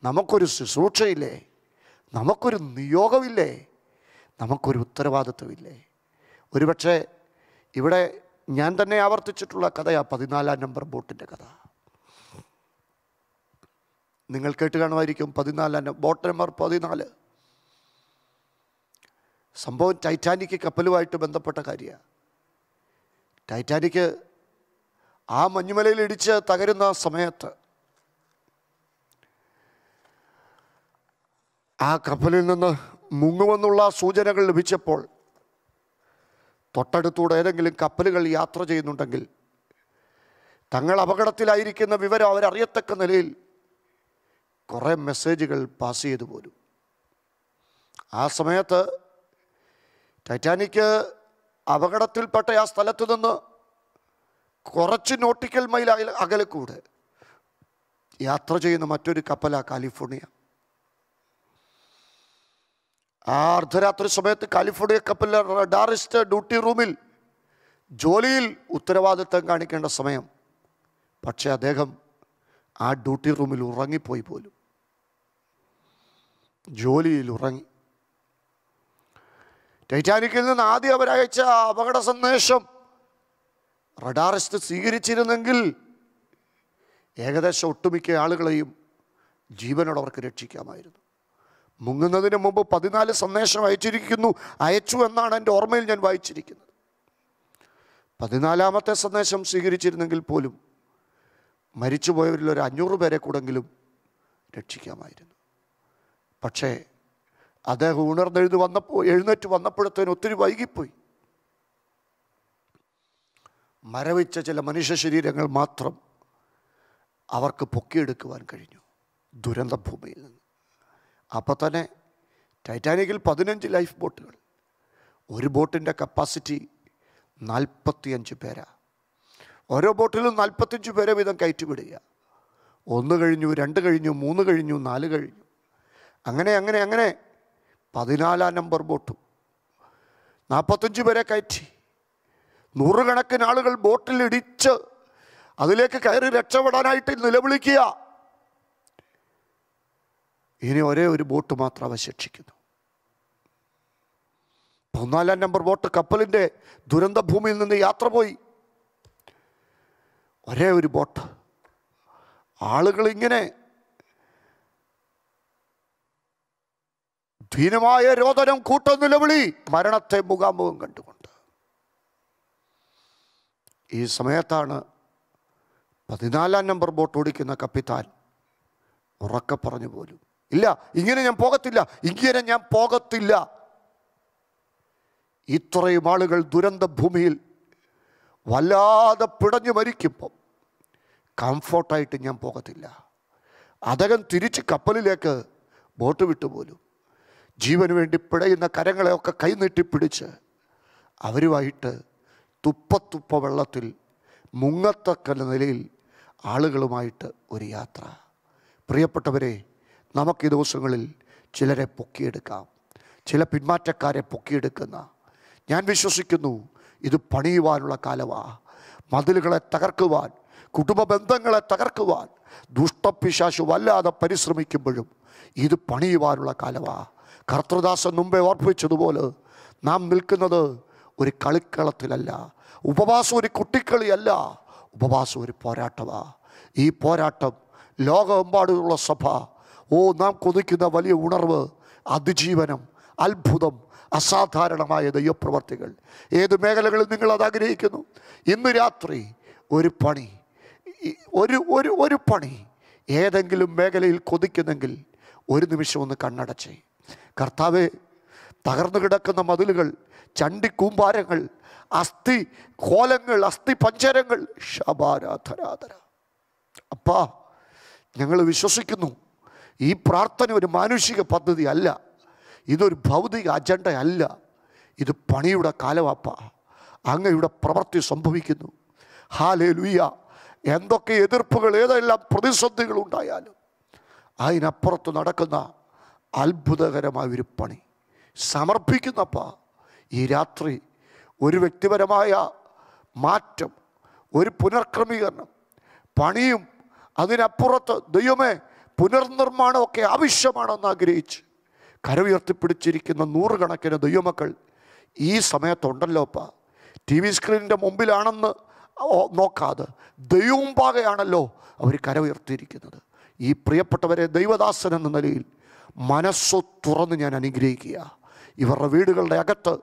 നമുക്കൊരു ശുശ്രൂഷയില്ലേ? നമുക്കൊരു നിയോഗമില്ലേ? നമുക്കൊരു ഉത്തരവാദിത്വമില്ലേ? ഒരുപക്ഷെ ഇവിടെ ഞാൻ തന്നെ ആവർത്തിച്ചിട്ടുള്ള കഥയാണ് പതിനാലാം നമ്പർ ബോട്ടിന്റെ കഥ. നിങ്ങൾ കേട്ട് കാണുമായിരിക്കും പതിനാലാം ബോട്ട് നമ്പർ പതിനാല്. സംഭവം ടൈറ്റാനിക് കപ്പലുമായിട്ട് ബന്ധപ്പെട്ട കാര്യമാണ്. ടൈറ്റാനിക് ആ മഞ്ഞുമലയിൽ ഇടിച്ച് തകരുന്ന സമയത്ത് ആ കപ്പലിൽ നിന്ന് മുങ്ങുമെന്നുള്ള സൂചനകൾ ലഭിച്ചപ്പോൾ തൊട്ടടുത്തൂടെ ഏതെങ്കിലും കപ്പലുകൾ യാത്ര ചെയ്യുന്നുണ്ടെങ്കിൽ തങ്ങൾ അപകടത്തിലായിരിക്കുന്ന വിവരം അവരറിയത്തക്ക നിലയിൽ കുറേ മെസ്സേജുകൾ പാസ് ചെയ്തു പോരും ആ സമയത്ത് ടൈറ്റാനിക് അപകടത്തിൽപ്പെട്ട ആ സ്ഥലത്ത് നിന്ന് കുറച്ച് നോട്ടിക്കൽ മൈൽ അകല കൂടെ യാത്ര ചെയ്യുന്ന മറ്റൊരു കപ്പലാ കാലിഫോർണിയ. ആ അർദ്ധരാത്രി സമയത്ത് കാലിഫോർണിയ കപ്പലിലെ റഡാറിസ്റ്റ് ഡ്യൂട്ടി റൂമിൽ ജോലിയിൽ ഉത്തരവാദിത്തം കാണിക്കേണ്ട സമയം. പക്ഷേ അദ്ദേഹം ആ ഡ്യൂട്ടി റൂമിൽ ഉറങ്ങിപ്പോയി പോലും. ജോലിയിൽ ഉറങ്ങി. ടൈറ്റാനിക്കിൽ നിന്ന് ആദ്യം അവരയച്ച അപകട സന്ദേശം റഡാറിസ്റ്റ് സ്വീകരിച്ചിരുന്നെങ്കിൽ ഏകദേശം ഒട്ടുമിക്ക ആളുകളെയും ജീവനോട് അവർക്ക് രക്ഷിക്കാമായിരുന്നു. മുങ്ങുന്നതിന് മുമ്പ് പതിനാല് സന്ദേശം അയച്ചിരിക്കുന്നു. അയച്ചു എന്നാണ് എന്റെ ഓർമ്മയിൽ ഞാൻ വായിച്ചിരിക്കുന്നത്. പതിനാലാമത്തെ സന്ദേശം സ്വീകരിച്ചിരുന്നെങ്കിൽ പോലും മരിച്ചുപോയവരിൽ ഒരു അഞ്ഞൂറ് പേരെ കൂടെങ്കിലും രക്ഷിക്കാമായിരുന്നു. പക്ഷേ അദ്ദേഹം ഉണർന്നെഴുതി വന്നപ്പോൾ എഴുന്നേറ്റ് വന്നപ്പോഴത്തേന് ഒത്തിരി വൈകിപ്പോയി. മരവിച്ച ചില മനുഷ്യ ശരീരങ്ങൾ മാത്രം അവർക്ക് പൊക്കിയെടുക്കുവാൻ കഴിഞ്ഞു ദുരന്ത ഭൂമിയിൽ നിന്ന്. അപ്പോൾ തന്നെ ടൈറ്റാനിക്കിൽ പതിനഞ്ച് ലൈഫ് ബോട്ടുകൾ ഒരു ബോട്ടിന്റെ കപ്പാസിറ്റി നാൽപ്പത്തിയഞ്ച് പേരാ. ഓരോ ബോട്ടിലും നാൽപ്പത്തഞ്ച് പേരെ വീതം കയറ്റിവിടുക. ഒന്ന് കഴിഞ്ഞു രണ്ട് കഴിഞ്ഞു മൂന്ന് കഴിഞ്ഞു നാല് കഴിഞ്ഞു. അങ്ങനെ അങ്ങനെ അങ്ങനെ പതിനാലാം നമ്പർ ബോട്ടും നാൽപ്പത്തഞ്ച് പേരെ കയറ്റി. നൂറുകണക്കിന് ആളുകൾ ബോട്ടിൽ ഇടിച്ച് അതിലേക്ക് കയറി രക്ഷപ്പെടാനായിട്ട് നിലവിളിക്കുക. ഇനി ഒരേ ഒരു ബോട്ട് മാത്രം അവശേഷിക്കുന്നു പതിനാലാം നമ്പർ ബോട്ട് കപ്പലിന്റെ ദുരന്ത ഭൂമിയിൽ നിന്ന് യാത്ര പോയി. ഒരേ ഒരു ബോട്ട്. ആളുകൾ ഇങ്ങനെ ധീനമായ രോദനം കൂട്ടം നിലവിളി. മരണത്തെ മുഖാമുഖം കണ്ടുകൊണ്ട്. ഈ സമയത്താണ് പതിനാലാം നമ്പർ ബോട്ട് ഓടിക്കുന്ന കപ്പിത്താൻ ഉറക്കെ പറഞ്ഞു പോലും. ഇല്ല ഇങ്ങനെ ഞാൻ പോകത്തില്ല ഇങ്ങനെ ഞാൻ പോകത്തില്ല. ഇത്രയും ആളുകൾ ദുരന്ത ഭൂമിയിൽ വല്ലാതെ പിടഞ്ഞു മരിക്കുമ്പം കംഫോർട്ടായിട്ട് ഞാൻ പോകത്തില്ല. അദ്ദേഹം തിരിച്ച് കപ്പലിലേക്ക് ബോട്ട് വിട്ടുപോലും ജീവന് വേണ്ടി പിടയുന്ന കരങ്ങളെയൊക്കെ കൈനീട്ടി പിടിച്ച് അവരുമായിട്ട് തുപ്പത്തുപ്പ വെള്ളത്തിൽ മുങ്ങത്തക്ക നിലയിൽ ആളുകളുമായിട്ട് ഒരു യാത്ര. പ്രിയപ്പെട്ടവരെ നമുക്ക് ഈ ദിവസങ്ങളിൽ ചിലരെ പൊക്കിയെടുക്കാം. ചില പിന്മാറ്റക്കാരെ പൊക്കിയെടുക്കുന്ന. ഞാൻ വിശ്വസിക്കുന്നു ഇത് പണിയുവാനുള്ള കാലമാ. മതിലുകളെ തകർക്കുവാൻ കുടുംബ ബന്ധങ്ങളെ തകർക്കുവാൻ ദുഷ്ടപിശാശു വല്ലാതെ പരിശ്രമിക്കുമ്പോഴും ഇത് പണിയുവാനുള്ള കാലമാ. കർത്തൃദാസൻ മുമ്പേ ഓർപ്പിച്ചതുപോലെ നാം നിൽക്കുന്നത് ഒരു കളിക്കളത്തിലല്ല. ഉപവാസം ഒരു കുട്ടിക്കളിയല്ല. ഉപവാസം ഒരു പോരാട്ടമാണ് ഈ പോരാട്ടം ലോകമെമ്പാടുമുള്ള സഭ. ഓ നാം കൊതിക്കുന്ന വലിയ ഉണർവ് അതിജീവനം അത്ഭുതം അസാധാരണമായ ദൈവപ്രവർത്തികൾ. ഏത് മേഖലകളിൽ നിങ്ങൾ അത് ആഗ്രഹിക്കുന്നു? ഇന്ന് രാത്രി ഒരു പണി. ഒരു ഒരു ഒരു പണി. ഏതെങ്കിലും മേഖലയിൽ കൊതിക്കുന്നെങ്കിൽ ഒരു നിമിഷം ഒന്ന് കണ്ണടച്ചേ. കർത്താവെ തകർന്നു കിടക്കുന്ന മതിലുകൾ ചണ്ടിക്കൂമ്പാരങ്ങൾ അസ്ഥി കോലങ്ങൾ അസ്ഥി പഞ്ചരങ്ങൾ. ശബാരാധരാധര. അപ്പാ ഞങ്ങൾ വിശ്വസിക്കുന്നു. ഈ പ്രാർത്ഥന ഒരു മാനുഷിക പദ്ധതി അല്ല. ഇതൊരു ഭൗതിക അജണ്ട അല്ല. ഇത് പണിയുടെ കാലവാപ്പ അങ്ങയുടെ പ്രവൃത്തി സംഭവിക്കുന്നു. ഹാലേ ലുയ്യ എന്തൊക്കെ എതിർപ്പുകൾ ഏതെല്ലാം പ്രതിസന്ധികൾ ഉണ്ടായാലും അതിനപ്പുറത്ത് നടക്കുന്ന അത്ഭുതകരമായ ഒരു പണി. സമർപ്പിക്കുന്നപ്പ. ഈ രാത്രി ഒരു വ്യക്തിപരമായ മാറ്റം ഒരു പുനർക്രമീകരണം പണിയും അതിനപ്പുറത്ത് ദൈവമേ പുനർനിർമ്മാണമൊക്കെ ആവശ്യമാണെന്ന് ആഗ്രഹിച്ച് കരവുയർത്തിപ്പിടിച്ചിരിക്കുന്ന നൂറുകണക്കിന് ദൈവമക്കൾ ഈ സമയത്തുണ്ടല്ലോപ്പ ടി വി സ്ക്രീനിന്റെ മുമ്പിലാണെന്ന് നോക്കാതെ ദൈവമുമ്പാകെയാണല്ലോ അവർ കരവുയർത്തിയിരിക്കുന്നത് ഈ പ്രിയപ്പെട്ടവരെ ദൈവദാസൻ എന്ന നിലയിൽ മനസ്സു തുറന്ന് ഞാൻ അനുഗ്രഹിക്കുക. ഇവരുടെ വീടുകളുടെ അകത്ത്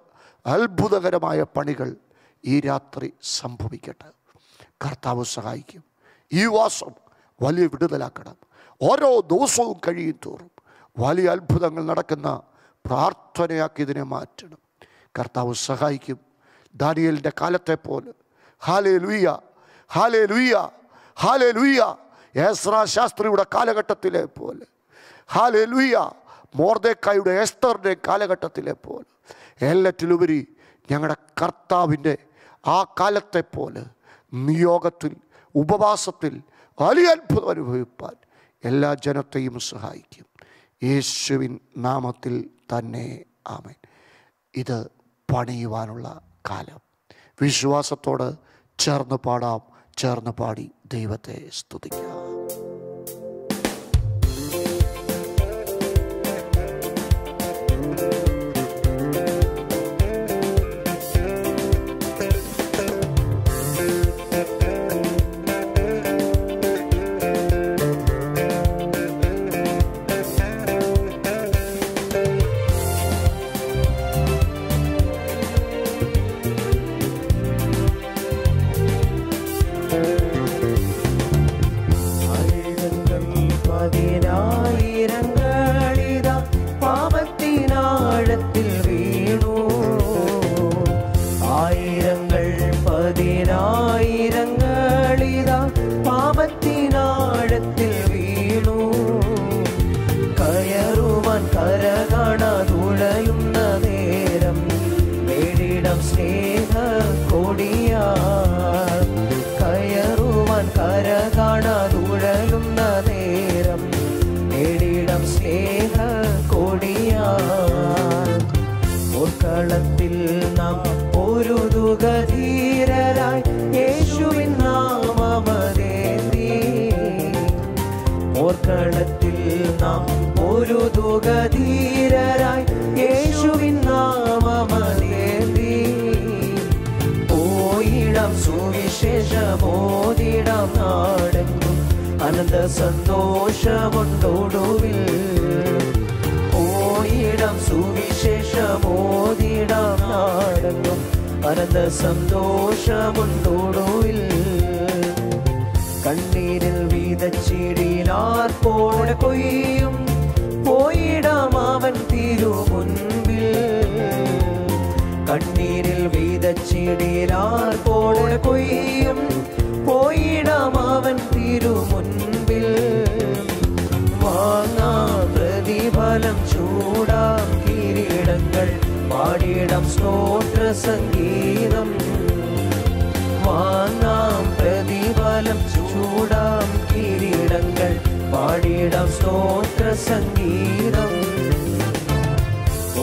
അത്ഭുതകരമായ പണികൾ ഈ രാത്രി സംഭവിക്കട്ടെ. കർത്താവ് സഹായിക്കും. ഈ വാസം വലിയ വിടുതലാക്കണം. ഓരോ ദിവസവും കഴിയും തോറും വലിയ അത്ഭുതങ്ങൾ നടക്കുന്ന പ്രാർത്ഥനയാക്കി ഇതിനെ മാറ്റണം. കർത്താവ് സഹായിക്കും. ദാനിയലിന്റെ കാലത്തെ പോലെ. ഹാലേ ലുയ്യ ഹാലേ ലുയ്യ ഹാലേ ലുയ്യ ഏസ്ര ശാസ്ത്രിയുടെ കാലഘട്ടത്തിലെ പോലെ. ഹാലേ ലുയ്യ മോർദേക്കായുടെ എസ്തറിന്റെ കാലഘട്ടത്തിലെ പോലെ. എല്ലാറ്റിലുപരി ഞങ്ങളുടെ കർത്താവിന്റെ ആ കാലത്തെ പോലെ നിയോഗത്തിൽ ഉപവാസത്തിൽ വലിയ അത്ഭുതം അനുഭവിപ്പാൻ എല്ലാ ജനത്തെയും സഹായിക്കും. യേശുവിൻ നാമത്തിൽ തന്നെ ആമൻ. ഇത് പണിയുവാനുള്ള കാലം. വിശ്വാസത്തോട് ചേർന്ന് പാടാം. ചേർന്ന് പാടി ദൈവത്തെ സ്തുതിക്കാം. പോയിടം സുവിശേഷമോതിടം നാടെങ്ങും അനന്ത സന്തോഷമുണ്ടോടുവിൽ. ഓയിടം സുവിശേഷ സുവിശേഷമോതിടം നാടെങ്ങും അനന്ത സന്തോഷമുണ്ടോടുവിൽ. കണ്ണീരിൽ വീതച്ചിടിയിലാർപ്പോടെ കൊയ്യും. പോയിടാം അവൻ തിരുമുൻപിൽ വീതച്ചിടിയിലാർപ്പോടെ കൊയ്യും. പോയിടാം അവൻ തിരുമുൻപിൽ. വാങ്ങാ പ്രതിഫലം ചൂടാം കിരീടങ്ങൾ. പാടിയിടം സ്തോത്ര സംഗീതം. വാങ്ങാം പ്രതിഫലം ചൂടാം കിരീടങ്ങൾ. സംഗീതം.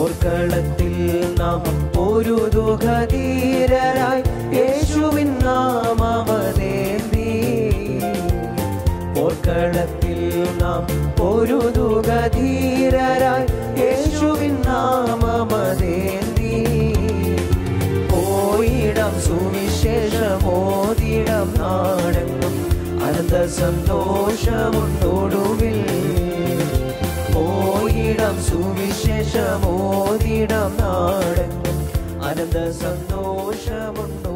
പോർക്കളത്തിൽ നാം ഒരു ദുഃഖധീരരായി യേശുവിൻ നാമമതേന്തി പോർക്കളത്തിൽ നാം ഒരു ദുഃഖധീരരായി യേശുവിൻ നാമമതേന്തി പോയിടം സുവിശേഷമോതിടം നാം സന്തോഷമുണ്ടൊടുവിൽ പോയിടം സുവിശേഷമോതിടം നാടെങ്ങും അനന്ത സന്തോഷമുണ്ടോ